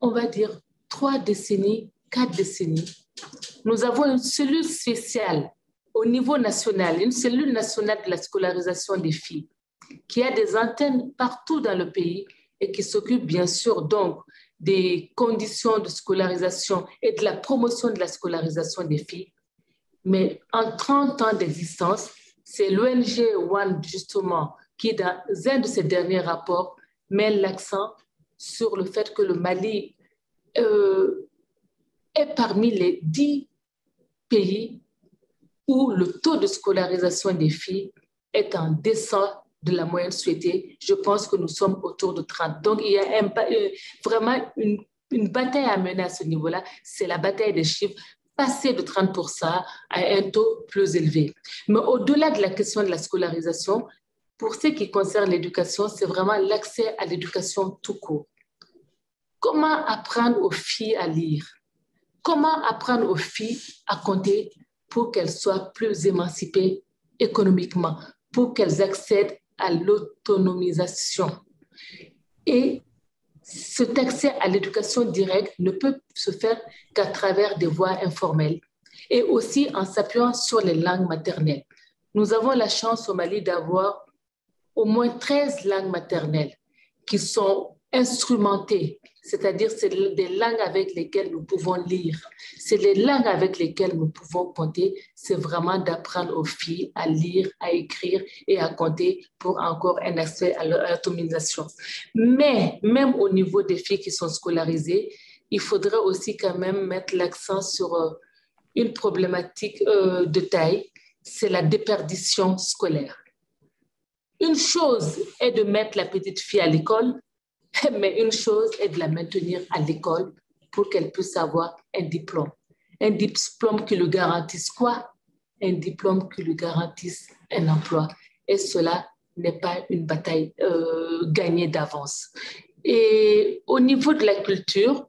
on va dire, trois décennies, quatre décennies, nous avons une cellule spéciale au niveau national, une cellule nationale de la scolarisation des filles, qui a des antennes partout dans le pays et qui s'occupe bien sûr donc des conditions de scolarisation et de la promotion de la scolarisation des filles. Mais en 30 ans d'existence, c'est l'ONG One, justement, qui, dans un de ses derniers rapports, met l'accent sur le fait que le Mali euh, est parmi les 10 pays où le taux de scolarisation des filles est en descente de la moyenne souhaitée, je pense que nous sommes autour de 30. Donc, il y a euh, vraiment une, une bataille à mener à ce niveau-là. C'est la bataille des chiffres passer de 30% à un taux plus élevé. Mais au-delà de la question de la scolarisation, pour ce qui concerne l'éducation, c'est vraiment l'accès à l'éducation tout court. Comment apprendre aux filles à lire? Comment apprendre aux filles à compter pour qu'elles soient plus émancipées économiquement, pour qu'elles accèdent à l'autonomisation. Et cet accès à l'éducation directe ne peut se faire qu'à travers des voies informelles et aussi en s'appuyant sur les langues maternelles. Nous avons la chance au Mali d'avoir au moins 13 langues maternelles qui sont instrumentées c'est-à-dire c'est des langues avec lesquelles nous pouvons lire, c'est les langues avec lesquelles nous pouvons compter, c'est vraiment d'apprendre aux filles à lire, à écrire et à compter pour encore un accès à l'automatisation. Mais même au niveau des filles qui sont scolarisées, il faudrait aussi quand même mettre l'accent sur euh, une problématique euh, de taille, c'est la déperdition scolaire. Une chose est de mettre la petite fille à l'école, Mais une chose est de la maintenir à l'école pour qu'elle puisse avoir un diplôme. Un diplôme qui lui garantisse quoi? Un diplôme qui lui garantisse un emploi. Et cela n'est pas une bataille euh, gagnée d'avance. Et au niveau de la culture,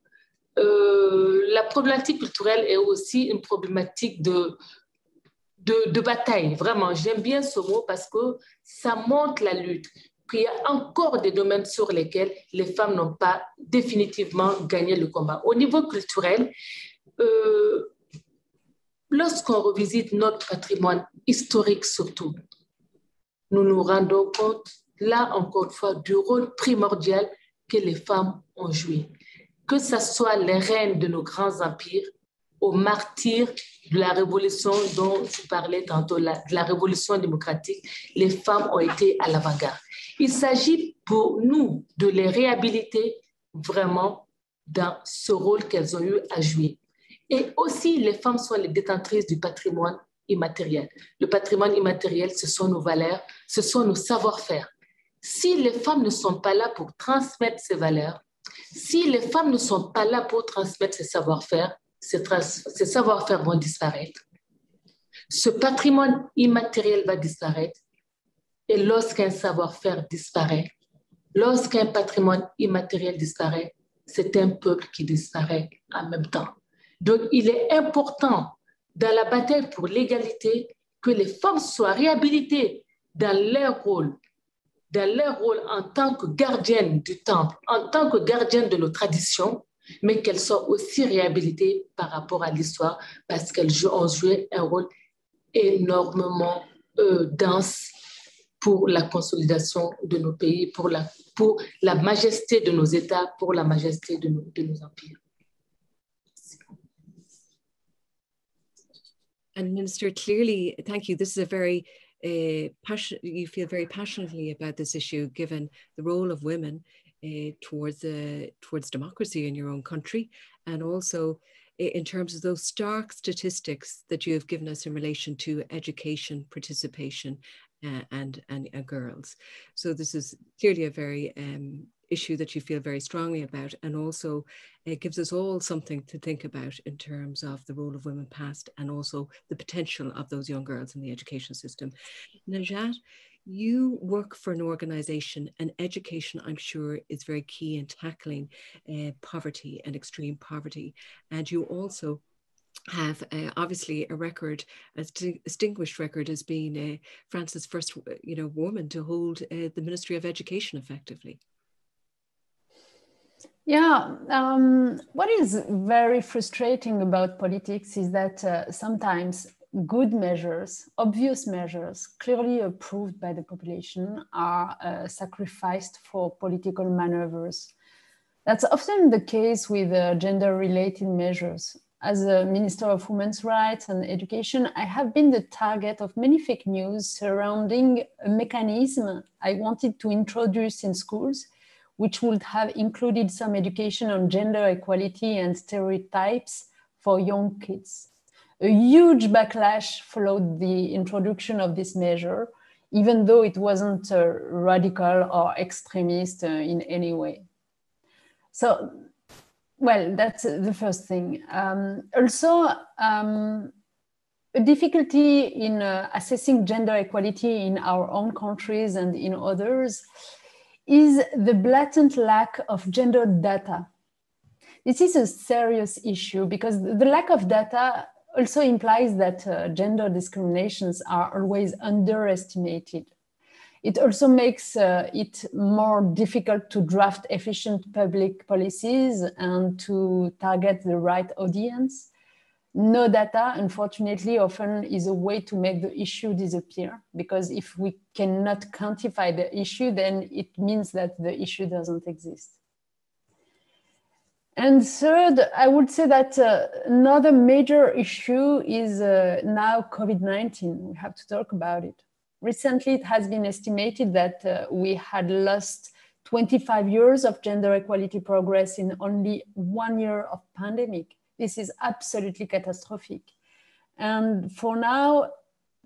euh, la problématique culturelle est aussi une problématique de, de, de bataille. Vraiment, j'aime bien ce mot parce que ça montre la lutte qu'il y a encore des domaines sur lesquels les femmes n'ont pas définitivement gagné le combat. Au niveau culturel, euh, lorsqu'on revisite notre patrimoine historique surtout, nous nous rendons compte, là encore une fois, du rôle primordial que les femmes ont joué. Que ce soit les reines de nos grands empires, aux martyrs de la révolution dont je parlais tantôt, de la révolution démocratique, les femmes ont été à l'avant-garde. Il s'agit pour nous de les réhabiliter vraiment dans ce rôle qu'elles ont eu à jouer. Et aussi, les femmes sont les détentrices du patrimoine immatériel. Le patrimoine immatériel, ce sont nos valeurs, ce sont nos savoir-faire. Si les femmes ne sont pas là pour transmettre ces valeurs, si les femmes ne sont pas là pour transmettre ces savoir-faire, ces, ces savoir-faire vont disparaître. Ce patrimoine immatériel va disparaître. Et lorsqu'un savoir-faire disparaît, lorsqu'un patrimoine immatériel disparaît, c'est un peuple qui disparaît en même temps. Donc, il est important dans la bataille pour l'égalité que les femmes soient réhabilitées dans leur rôle, dans leur rôle en tant que gardiennes du temple, en tant que gardiennes de nos traditions, mais qu'elles soient aussi réhabilitées par rapport à l'histoire parce qu'elles ont joué un rôle énormément euh, dense pour la consolidation de nos pays, pour la, pour la majesté de nos États, pour la majesté de nos, de nos empires. And Minister, clearly, thank you. This is a very uh, passion. You feel very passionately about this issue, given the role of women uh, towards uh, towards democracy in your own country, and also in terms of those stark statistics that you have given us in relation to education participation uh, and, and uh, girls. So this is clearly a very um, issue that you feel very strongly about and also it gives us all something to think about in terms of the role of women past and also the potential of those young girls in the education system. Najat, you work for an organization and education i'm sure is very key in tackling uh, poverty and extreme poverty and you also have uh, obviously a record, a distinguished record as being uh, France's first, you know, woman to hold uh, the Ministry of Education effectively. Yeah, um, what is very frustrating about politics is that uh, sometimes good measures, obvious measures, clearly approved by the population, are uh, sacrificed for political maneuvers. That's often the case with uh, gender related measures as a Minister of Women's Rights and Education, I have been the target of many fake news surrounding a mechanism I wanted to introduce in schools, which would have included some education on gender equality and stereotypes for young kids. A huge backlash followed the introduction of this measure, even though it wasn't uh, radical or extremist uh, in any way. So well, that's the first thing. Um, also, um, a difficulty in uh, assessing gender equality in our own countries and in others is the blatant lack of gender data. This is a serious issue because the lack of data also implies that uh, gender discriminations are always underestimated. It also makes uh, it more difficult to draft efficient public policies and to target the right audience. No data, unfortunately, often is a way to make the issue disappear because if we cannot quantify the issue, then it means that the issue doesn't exist. And third, I would say that uh, another major issue is uh, now COVID 19. We have to talk about it. Recently, it has been estimated that uh, we had lost 25 years of gender equality progress in only one year of pandemic. This is absolutely catastrophic. And for now,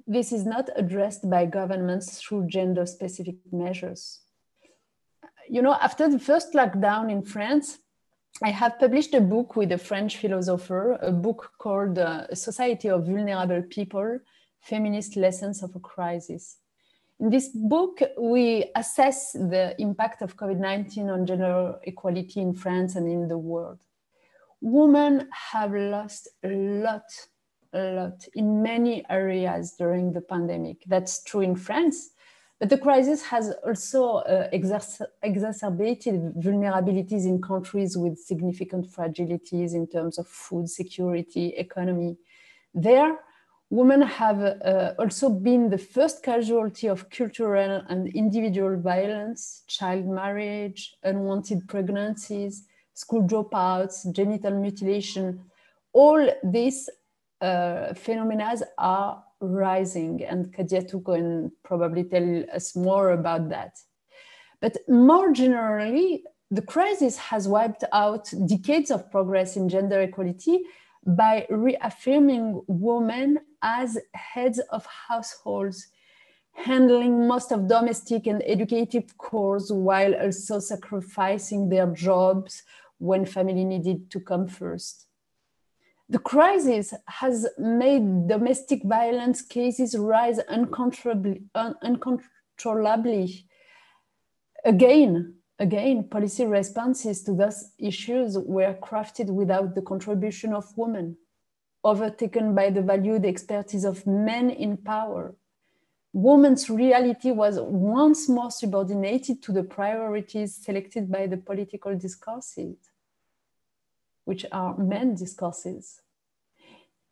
this is not addressed by governments through gender specific measures. You know, after the first lockdown in France, I have published a book with a French philosopher, a book called uh, Society of Vulnerable People, Feminist Lessons of a Crisis. In this book, we assess the impact of COVID 19 on gender equality in France and in the world. Women have lost a lot, a lot in many areas during the pandemic. That's true in France, but the crisis has also uh, exacerbated vulnerabilities in countries with significant fragilities in terms of food security, economy. There, women have uh, also been the first casualty of cultural and individual violence, child marriage, unwanted pregnancies, school dropouts, genital mutilation, all these uh, phenomena are rising, and Kadiatou can probably tell us more about that. But more generally, the crisis has wiped out decades of progress in gender equality by reaffirming women as heads of households, handling most of domestic and educative chores while also sacrificing their jobs when family needed to come first. The crisis has made domestic violence cases rise uncontrollably. Un uncontrollably. Again, again, policy responses to those issues were crafted without the contribution of women, overtaken by the valued expertise of men in power. Women's reality was once more subordinated to the priorities selected by the political discourses which are men discourses.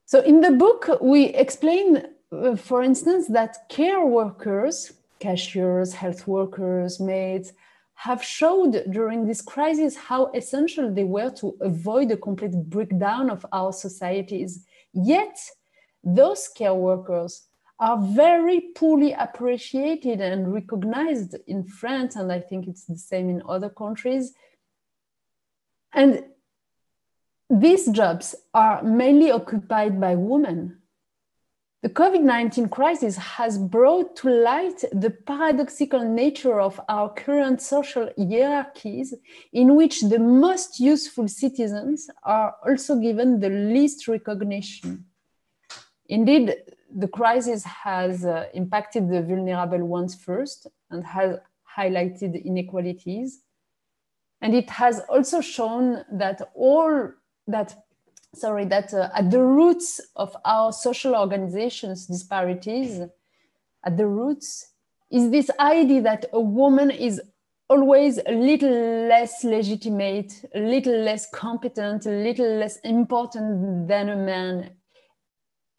So in the book, we explain, uh, for instance, that care workers, cashiers, health workers, maids, have showed during this crisis how essential they were to avoid a complete breakdown of our societies. Yet, those care workers are very poorly appreciated and recognized in France, and I think it's the same in other countries. And these jobs are mainly occupied by women. The COVID 19 crisis has brought to light the paradoxical nature of our current social hierarchies, in which the most useful citizens are also given the least recognition. Indeed, the crisis has uh, impacted the vulnerable ones first and has highlighted inequalities. And it has also shown that all that sorry that uh, at the roots of our social organizations disparities at the roots is this idea that a woman is always a little less legitimate a little less competent a little less important than a man.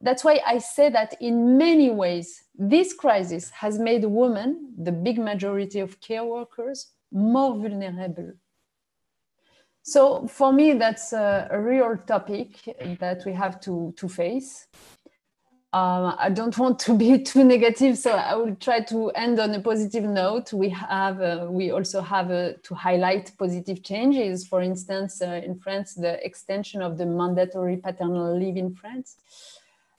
That's why i say that in many ways this crisis has made women the big majority of care workers more vulnerable so for me, that's a, real topic that we have to, to face. Um, I don't want to be too negative, so I will try to end on a positive note. We have, uh, we also have uh, to highlight positive changes. For instance, uh, in France, the extension of the mandatory paternal leave in France,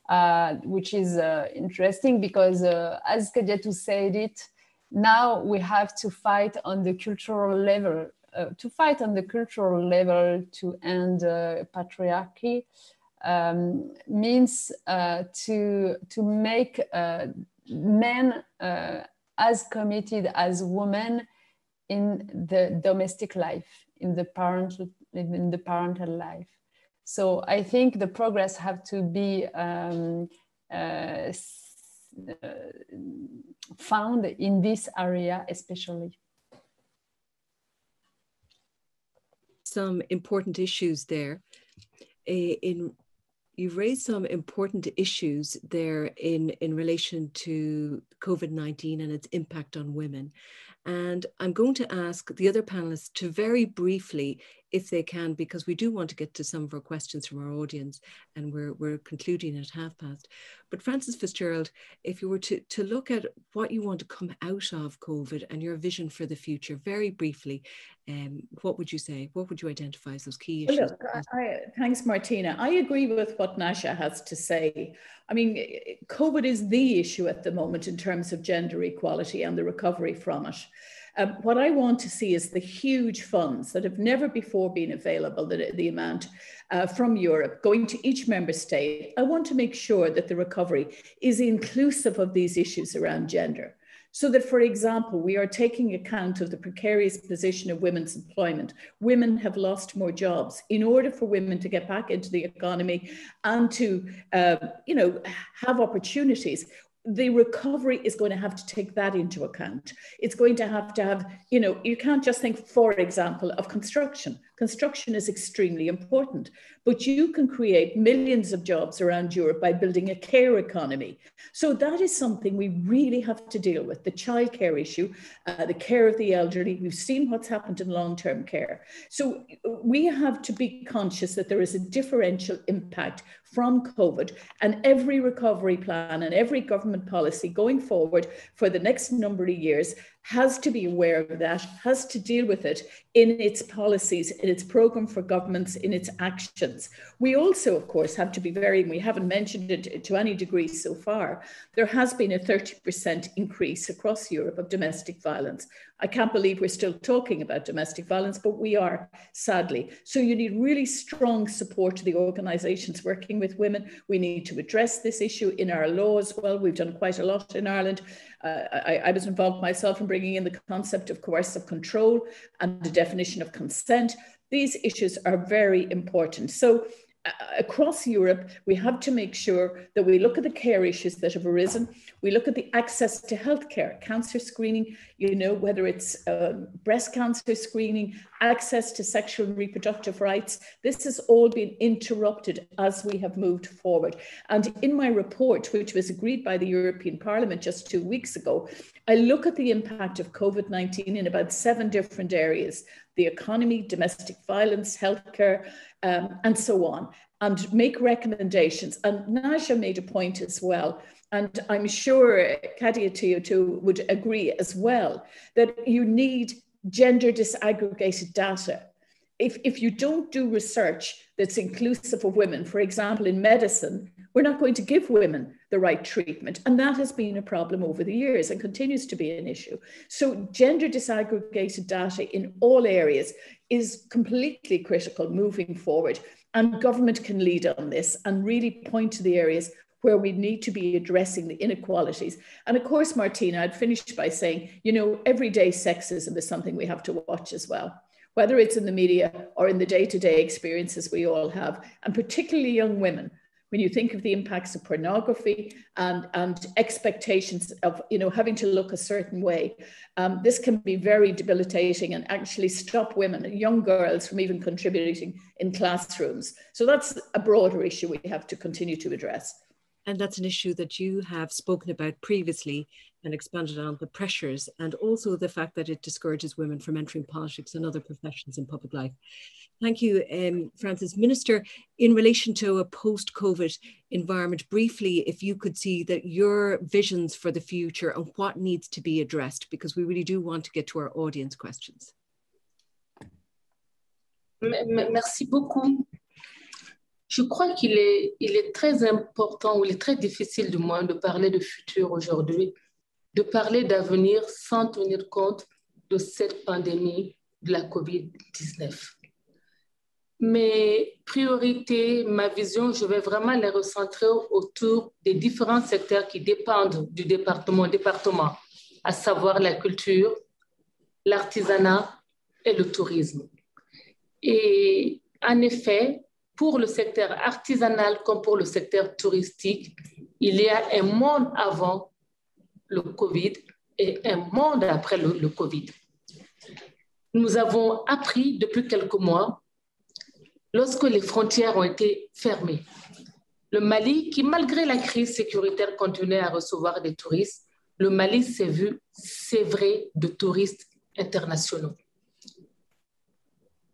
uh, which is uh, interesting because, uh, as Kadiatou said it, now we have to fight on the cultural level uh, to fight on the cultural level to end uh, patriarchy um, means uh, to to make men as committed as women in the domestic life, in the parental in the parental life. So I think the progress have to be um, uh, found in this area especially. Some important issues there. In you've raised some important issues there in in relation to COVID nineteen and its impact on women, and I'm going to ask the other panelists to very briefly if they can, because we do want to get to some of our questions from our audience and we're, we're concluding at half past. But Frances Fitzgerald, if you were to, to look at what you want to come out of COVID and your vision for the future, very briefly, um, what would you say? What would you identify as those key issues? Look, I, thanks, Martina. I agree with what Najat has to say. I mean, COVID is the issue at the moment in terms of gender equality and the recovery from it. Um, what I want to see is the huge funds that have never before been available, the, the amount uh, from Europe going to each member state. I want to make sure that the recovery is inclusive of these issues around gender. So that, for example, we are taking account of the precarious position of women's employment. Women have lost more jobs. In order for women to get back into the economy and to, uh, you know, have opportunities, the recovery is going to have to take that into account. It's going to have to have, you know, you can't just think, for example, of construction. Construction is extremely important, but you can create millions of jobs around Europe by building a care economy. So that is something we really have to deal with the childcare issue, uh, the care of the elderly. We've seen what's happened in long term care. So we have to be conscious that there is a differential impact from COVID, and every recovery plan and every government policy going forward for the next number of years has to be aware of that, has to deal with it in its policies, in its program for governments, in its actions. We also, of course, have to be very, we haven't mentioned it to any degree so far, there has been a 30% increase across Europe of domestic violence. I can't believe we're still talking about domestic violence, but we are, sadly. So you need really strong support to the organisations working with women. We need to address this issue in our laws. Well, we've done quite a lot in Ireland. I, I, was involved myself in bringing in the concept of coercive control and the definition of consent. These issues are very important. So across Europe, we have to make sure that we look at the care issues that have arisen. We look at the access to healthcare, cancer screening, you know, whether it's uh, breast cancer screening, access to sexual and reproductive rights. This has all been interrupted as we have moved forward. And in my report, which was agreed by the European Parliament just two weeks ago, I look at the impact of COVID 19 in about seven different areas the economy, domestic violence, healthcare, um, and so on, and make recommendations. And Najat made a point as well, and I'm sure Kadia too would agree as well, that you need gender disaggregated data. If, if you don't do research that's inclusive of women, for example, in medicine, we're not going to give women the right treatment. And that has been a problem over the years and continues to be an issue. So, gender disaggregated data in all areas is completely critical moving forward. And government can lead on this and really point to the areas where we need to be addressing the inequalities. And of course, Martina, I'd finish by saying, you know, everyday sexism is something we have to watch as well, whether it's in the media or in the day to day experiences we all have, and particularly young women when you think of the impacts of pornography and, and expectations of you know having to look a certain way, um, this can be very debilitating and actually stop women, young girls, from even contributing in classrooms. So that's a broader issue we have to continue to address. And that's an issue that you have spoken about previously and expanded on the pressures and also the fact that it discourages women from entering politics and other professions in public life. Thank you, um, Frances. Minister, in relation to a post COVID environment, briefly, if you could see that your visions for the future and what needs to be addressed, because we really do want to get to our audience questions. Merci beaucoup. Je crois qu'il est, très important ou il est très difficile du moins de parler de futur aujourd'hui, de parler d'avenir sans tenir compte de cette pandémie de la COVID-19. Mes priorités, ma vision, je vais vraiment les recentrer autour des différents secteurs qui dépendent du département, département, à savoir la culture, l'artisanat et le tourisme. Et en effet, pour le secteur artisanal comme pour le secteur touristique, il y a un monde avant le Covid et un monde après le, Covid. Nous avons appris depuis quelques mois, lorsque les frontières ont été fermées, le Mali, qui malgré la crise sécuritaire continuait à recevoir des touristes, le Mali s'est vu sévré de touristes internationaux.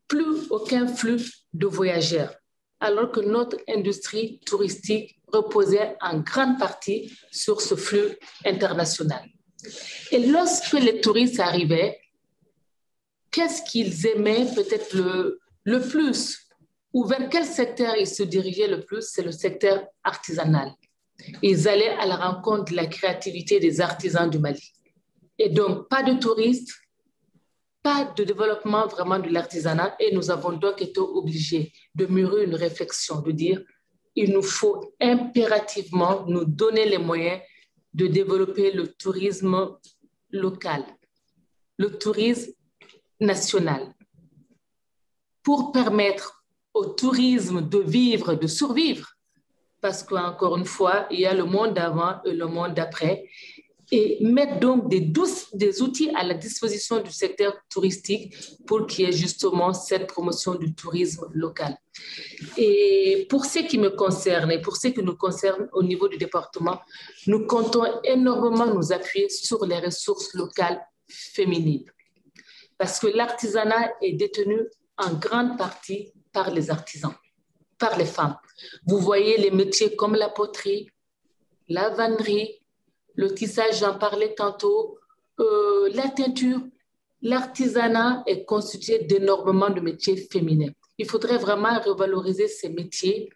Plus aucun flux de voyageurs alors que notre industrie touristique reposait en grande partie sur ce flux international. Et lorsque les touristes arrivaient, qu'est-ce qu'ils aimaient peut-être le, le plus ou vers quel secteur ils se dirigeaient le plus? C'est le secteur artisanal. Ils allaient à la rencontre de la créativité des artisans du Mali. Et donc, pas de touristes, pas de développement vraiment de l'artisanat et nous avons donc été obligés de mûrir une réflexion, de dire il nous faut impérativement nous donner les moyens de développer le tourisme local, le tourisme national, pour permettre au tourisme de vivre, de survivre. Parce qu'encore une fois, il y a le monde d'avant et le monde d'après. Et mettre donc des, outils à la disposition du secteur touristique pour qu'il y ait justement cette promotion du tourisme local. Et pour ce qui me concerne et pour ce qui nous concerne au niveau du département, nous comptons énormément nous appuyer sur les ressources locales féminines parce que l'artisanat est détenu en grande partie par les artisans, par les femmes. Vous voyez les métiers comme la poterie, la vannerie, le tissage, j'en parlais tantôt, euh, la teinture. L'artisanat est constitué d'énormément de métiers féminins. Il faudrait vraiment revaloriser ces métiers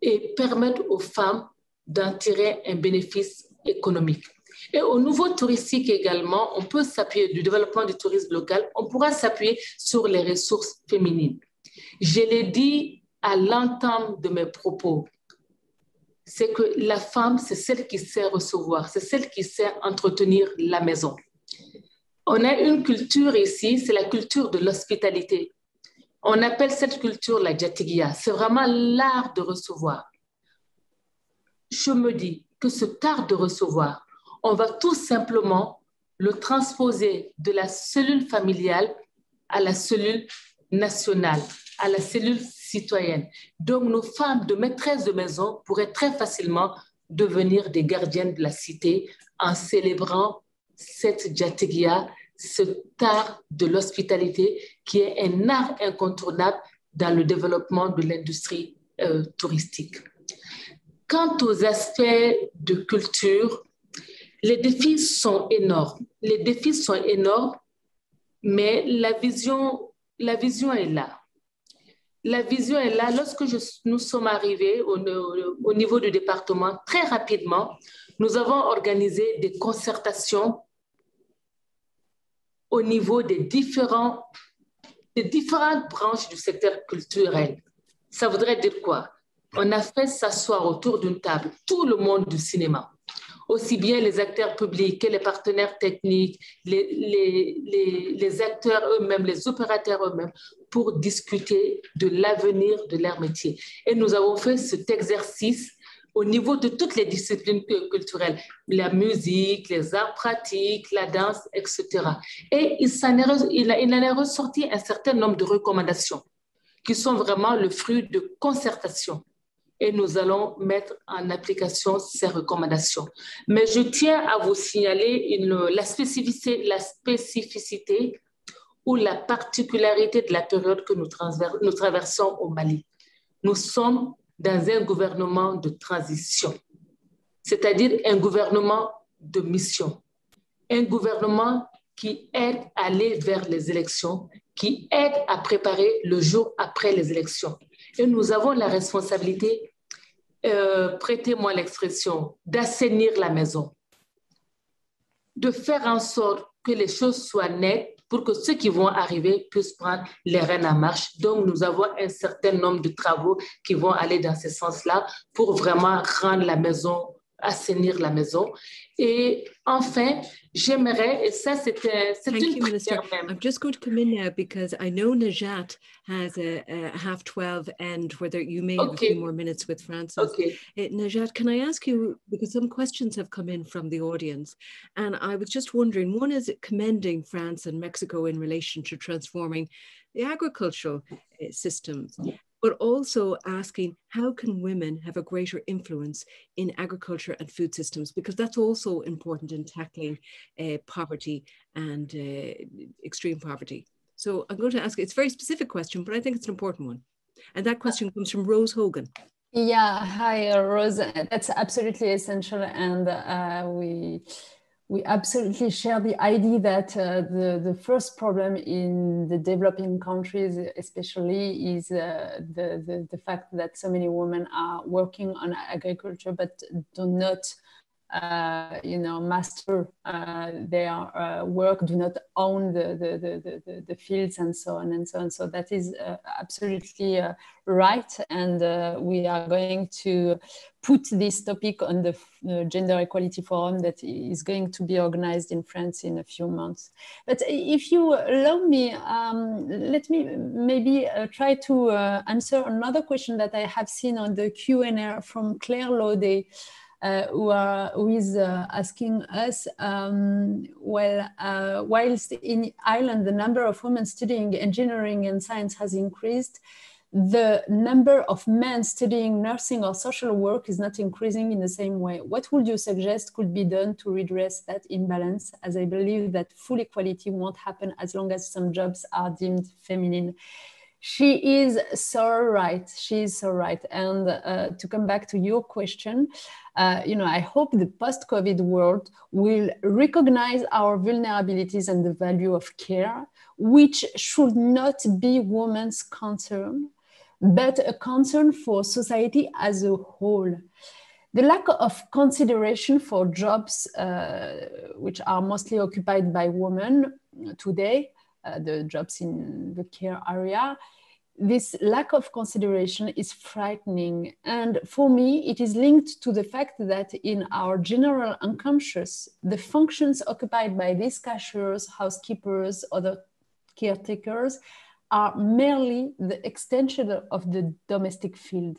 et permettre aux femmes d'en tirer un bénéfice économique. Et au niveau touristique également, on peut s'appuyer du développement du tourisme local, on pourra s'appuyer sur les ressources féminines. Je l'ai dit à l'entame de mes propos, c'est que la femme, c'est celle qui sait recevoir, c'est celle qui sait entretenir la maison. On a une culture ici, c'est la culture de l'hospitalité. On appelle cette culture la jatigia. C'est vraiment l'art de recevoir. Je me dis que ce art de recevoir, on va tout simplement le transposer de la cellule familiale à la cellule nationale, à la cellule citoyenne. Donc, nos femmes de maîtresses de maison pourraient très facilement devenir des gardiennes de la cité en célébrant cette jatigia, ce art de l'hospitalité qui est un art incontournable dans le développement de l'industrie euh, touristique. Quant aux aspects de culture, les défis sont énormes. Les défis sont énormes, mais la vision, la vision est là. La vision est là. Lorsque nous sommes arrivés au, au, niveau du département, très rapidement, nous avons organisé des concertations au niveau des, différents, des différentes branches du secteur culturel. Ça voudrait dire quoi? On a fait s'asseoir autour d'une table tout le monde du cinéma aussi bien les acteurs publics que les partenaires techniques, les, les, les, acteurs eux-mêmes, les opérateurs eux-mêmes, pour discuter de l'avenir de leur métier. Et nous avons fait cet exercice au niveau de toutes les disciplines culturelles, la musique, les arts pratiques, la danse, etc. Et il, en il, il en est ressorti un certain nombre de recommandations qui sont vraiment le fruit de concertation et nous allons mettre en application ces recommandations. Mais je tiens à vous signaler la, spécificité, ou la particularité de la période que nous traversons au Mali. Nous sommes dans un gouvernement de transition, c'est-à-dire un gouvernement de mission, un gouvernement qui aide à aller vers les élections, qui aide à préparer le jour après les élections. Et nous avons la responsabilité, euh, prêtez-moi l'expression, d'assainir la maison, de faire en sorte que les choses soient nettes pour que ceux qui vont arriver puissent prendre les rênes en marche. Donc, nous avons un certain nombre de travaux qui vont aller dans ce sens-là pour vraiment rendre la maison assainir la maison. Et enfin, j'aimerais, et ça c'est une you, Minister. I'm just going to come in now because I know Najat has a, a half 12 and whether you may have a few more minutes with Frances. Okay. Uh, Najat, can I ask you, because some questions have come in from the audience, and I was just wondering, one is commending France and Mexico in relation to transforming the agricultural uh, systems but also asking how can women have a greater influence in agriculture and food systems? Because that's also important in tackling uh, poverty and uh, extreme poverty. So i'm going to ask it's a very specific question but i think it's an important one. And that question comes from rose hogan. Yeah. Hi rose. That's absolutely essential. And uh, we we absolutely share the idea that uh, the, the first problem in the developing countries, especially, is uh, the, the, the, fact that so many women are working on agriculture but do not uh, you know, master uh, their uh, work, do not own the, the, the, the, fields and so on and so on. So that is uh, absolutely uh, right. And we are going to put this topic on the Gender Equality Forum that is going to be organized in France in a few months. But if you allow me, um, let me maybe try to answer another question that I have seen on the Q&A from Claire Laudet. Uh, who, are, who is uh, asking us, um, well, uh, whilst in Ireland the number of women studying engineering and science has increased, the number of men studying nursing or social work is not increasing in the same way. What would you suggest could be done to redress that imbalance? As I believe that full equality won't happen as long as some jobs are deemed feminine. She is so right. She is so right. And uh, to come back to your question, uh, you know, I hope the post-COVID world will recognize our vulnerabilities and the value of care, which should not be women's concern but a concern for society as a whole. The lack of consideration for jobs uh, which are mostly occupied by women today, uh, the jobs in the care area, this lack of consideration is frightening. And for me, it is linked to the fact that in our general unconscious, the functions occupied by these cashiers, housekeepers, other caretakers are merely the extension of the domestic field.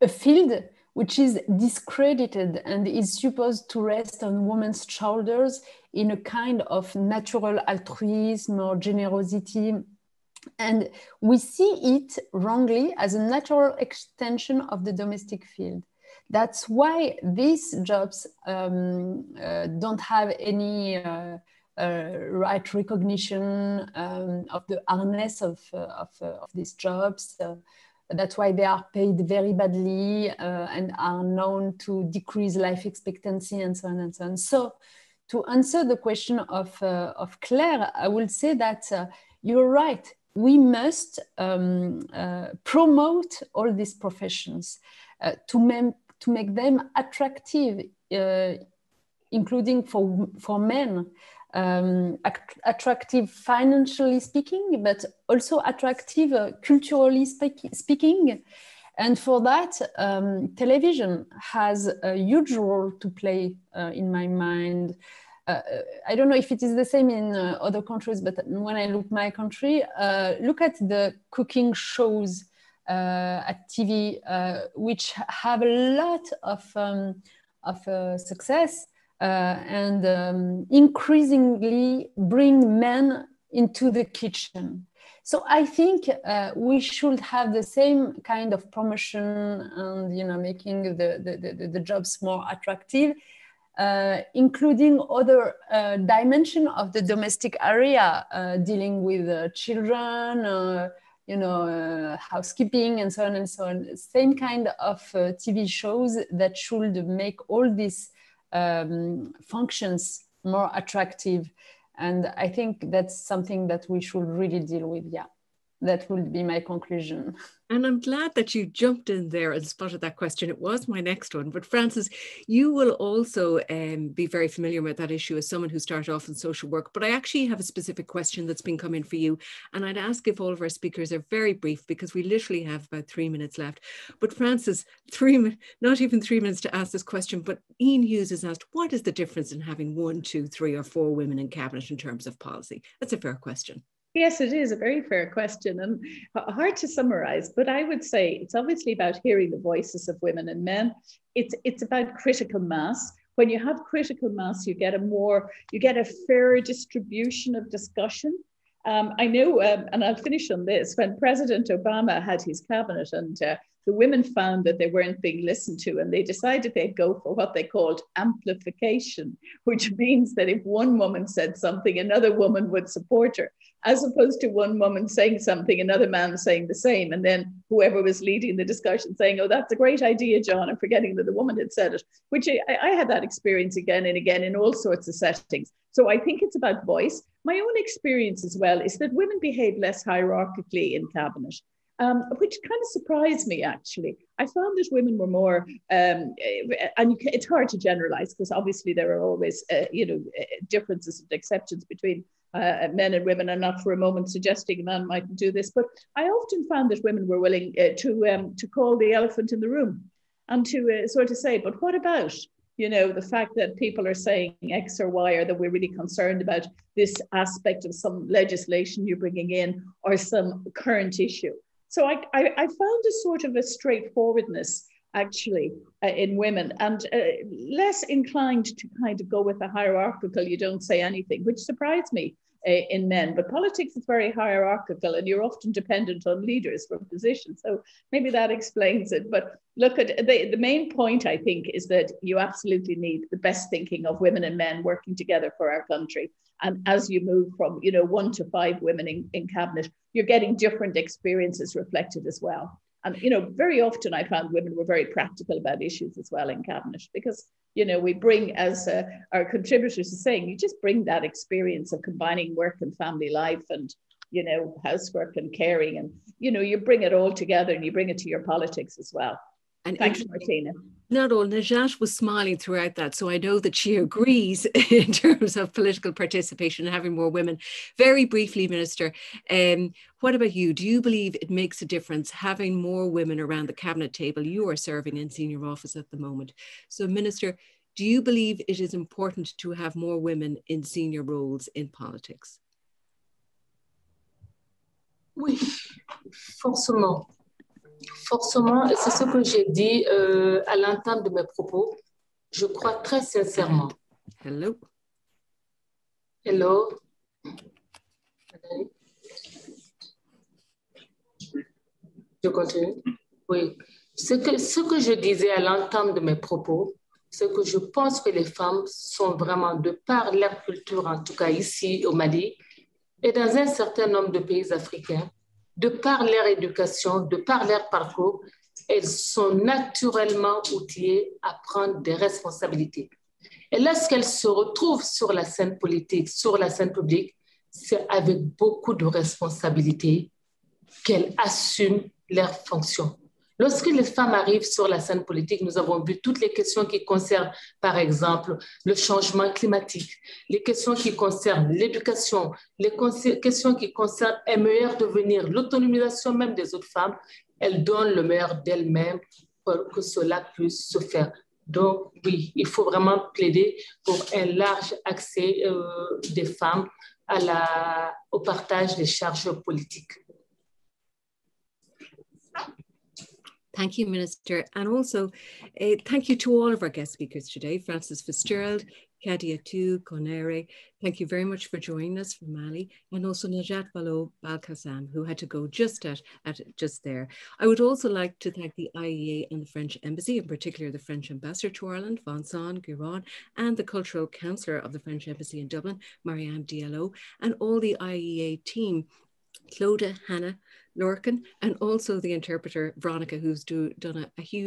A field which is discredited and is supposed to rest on women's shoulders in a kind of natural altruism or generosity. And we see it wrongly as a natural extension of the domestic field. That's why these jobs um, uh, don't have any uh, uh, right recognition um, of the harness of, uh, of, uh, of, these jobs. that's why they are paid very badly and are known to decrease life expectancy and so on and so on. So to answer the question of, of Claire, I will say that you're right we must um, uh, promote all these professions uh, to, mem- to make them attractive, uh, including for, for men um, attractive financially speaking, but also attractive uh, culturally speak speaking. And for that, um, television has a huge role to play uh, in my mind. Uh, I don't know if it is the same in uh, other countries, but when I look my country, uh, look at the cooking shows uh, at TV, which have a lot of, um, of success uh, and um, increasingly bring men into the kitchen. So I think uh, we should have the same kind of promotion and you know making the, the, the, the jobs more attractive, uh, including other uh, dimension of the domestic area, uh, dealing with uh, children, you know, housekeeping and so on and so on. Same kind of TV shows that should make all these um, functions more attractive. And I think that's something that we should really deal with. Yeah, that would be my conclusion. And I'm glad that you jumped in there and spotted that question. It was my next one. But Frances, you will also um, be very familiar with that issue as someone who started off in social work. But I actually have a specific question that's been coming for you. And I'd ask if all of our speakers are very brief because we literally have about three minutes left. But Frances, three, not even three minutes to ask this question, but Ian Hughes has asked, what is the difference in having one, two, three, or four women in cabinet in terms of policy? That's a fair question. Yes, it is a very fair question and hard to summarize, but I would say it's obviously about hearing the voices of women and men. It's, it's about critical mass. When you have critical mass, you get a more, you get a fairer distribution of discussion. Um, I know, um, and I'll finish on this, when President Obama had his cabinet and uh, the women found that they weren't being listened to and they decided they'd go for what they called amplification, which means that if one woman said something, another woman would support her, as opposed to one woman saying something, another man saying the same, and then whoever was leading the discussion saying, Oh, that's a great idea, John, and forgetting that the woman had said it, which I, I had that experience again and again in all sorts of settings. So I think it's about voice. My own experience as well is that women behave less hierarchically in cabinet um, which kind of surprised me actually. I found that women were more, um, and it's hard to generalize because obviously there are always, uh, you know, uh, differences and exceptions between uh, men and women, and not for a moment suggesting a man mightn't do this. But I often found that women were willing uh, to um, to call the elephant in the room and to sort of say, but what about? You know, the fact that people are saying X or Y, or that we're really concerned about this aspect of some legislation you're bringing in or some current issue. So I, I, I found a sort of a straightforwardness actually uh, in women and uh, less inclined to kind of go with a hierarchical you don't say anything which surprised me uh, in men. But politics is very hierarchical and you're often dependent on leaders for positions. So maybe that explains it. But look at the, the main point i think is that you absolutely need the best thinking of women and men working together for our country and as you move from you know one to five women in, in cabinet you're getting different experiences reflected as well and, you know, very often I found women were very practical about issues as well in cabinet because, you know, we bring, as uh, our contributors are saying, you just bring that experience of combining work and family life and, you know, housework and caring. And, you know, you bring it all together and you bring it to your politics as well. And Thanks, Martina. Not all. Najat was smiling throughout that, so I know that she agrees in terms of political participation and having more women. Very briefly, Minister, um, what about you? Do you believe it makes a difference having more women around the cabinet table? You are serving in senior office at the moment. So, Minister, do you believe it is important to have more women in senior roles in politics? Oui, forcément. Forcément, c'est ce que j'ai dit euh, à l'entame de mes propos. Je crois très sincèrement. Hello. Hello. Je continue. Oui. Ce que, ce que je disais à l'entame de mes propos, c'est que je pense que les femmes sont vraiment, de par leur culture, en tout cas ici au Mali, et dans un certain nombre de pays africains, de par leur éducation, de par leur parcours, elles sont naturellement outillées à prendre des responsabilités. Et lorsqu'elles se retrouvent sur la scène politique, sur la scène publique, c'est avec beaucoup de responsabilités qu'elles assument leurs fonctions. Lorsque les femmes arrivent sur la scène politique, nous avons vu toutes les questions qui concernent, par exemple, le changement climatique, les questions qui concernent l'éducation, les questions qui concernent un meilleur devenir, l'autonomisation même des autres femmes. Elles donnent le meilleur d'elles-mêmes pour que cela puisse se faire. Donc, oui, il faut vraiment plaider pour un large accès euh, des femmes au partage des charges politiques. Thank you, Minister. And also, uh, thank you to all of our guest speakers today, Frances Fitzgerald, Kadia Tu, Konaré. Thank you very much for joining us from Mali, and also Najat Vallaud Belkacem, who had to go just at, at just there. I would also like to thank the IIEA and the French Embassy, in particular the French Ambassador to Ireland, Vincent Guérend, and the Cultural Councillor of the French Embassy in Dublin, Mariam Diallo, and all the IIEA team, Clodagh, Hannah, Lorcan, and also the interpreter, Veronica, who's do, done a, a huge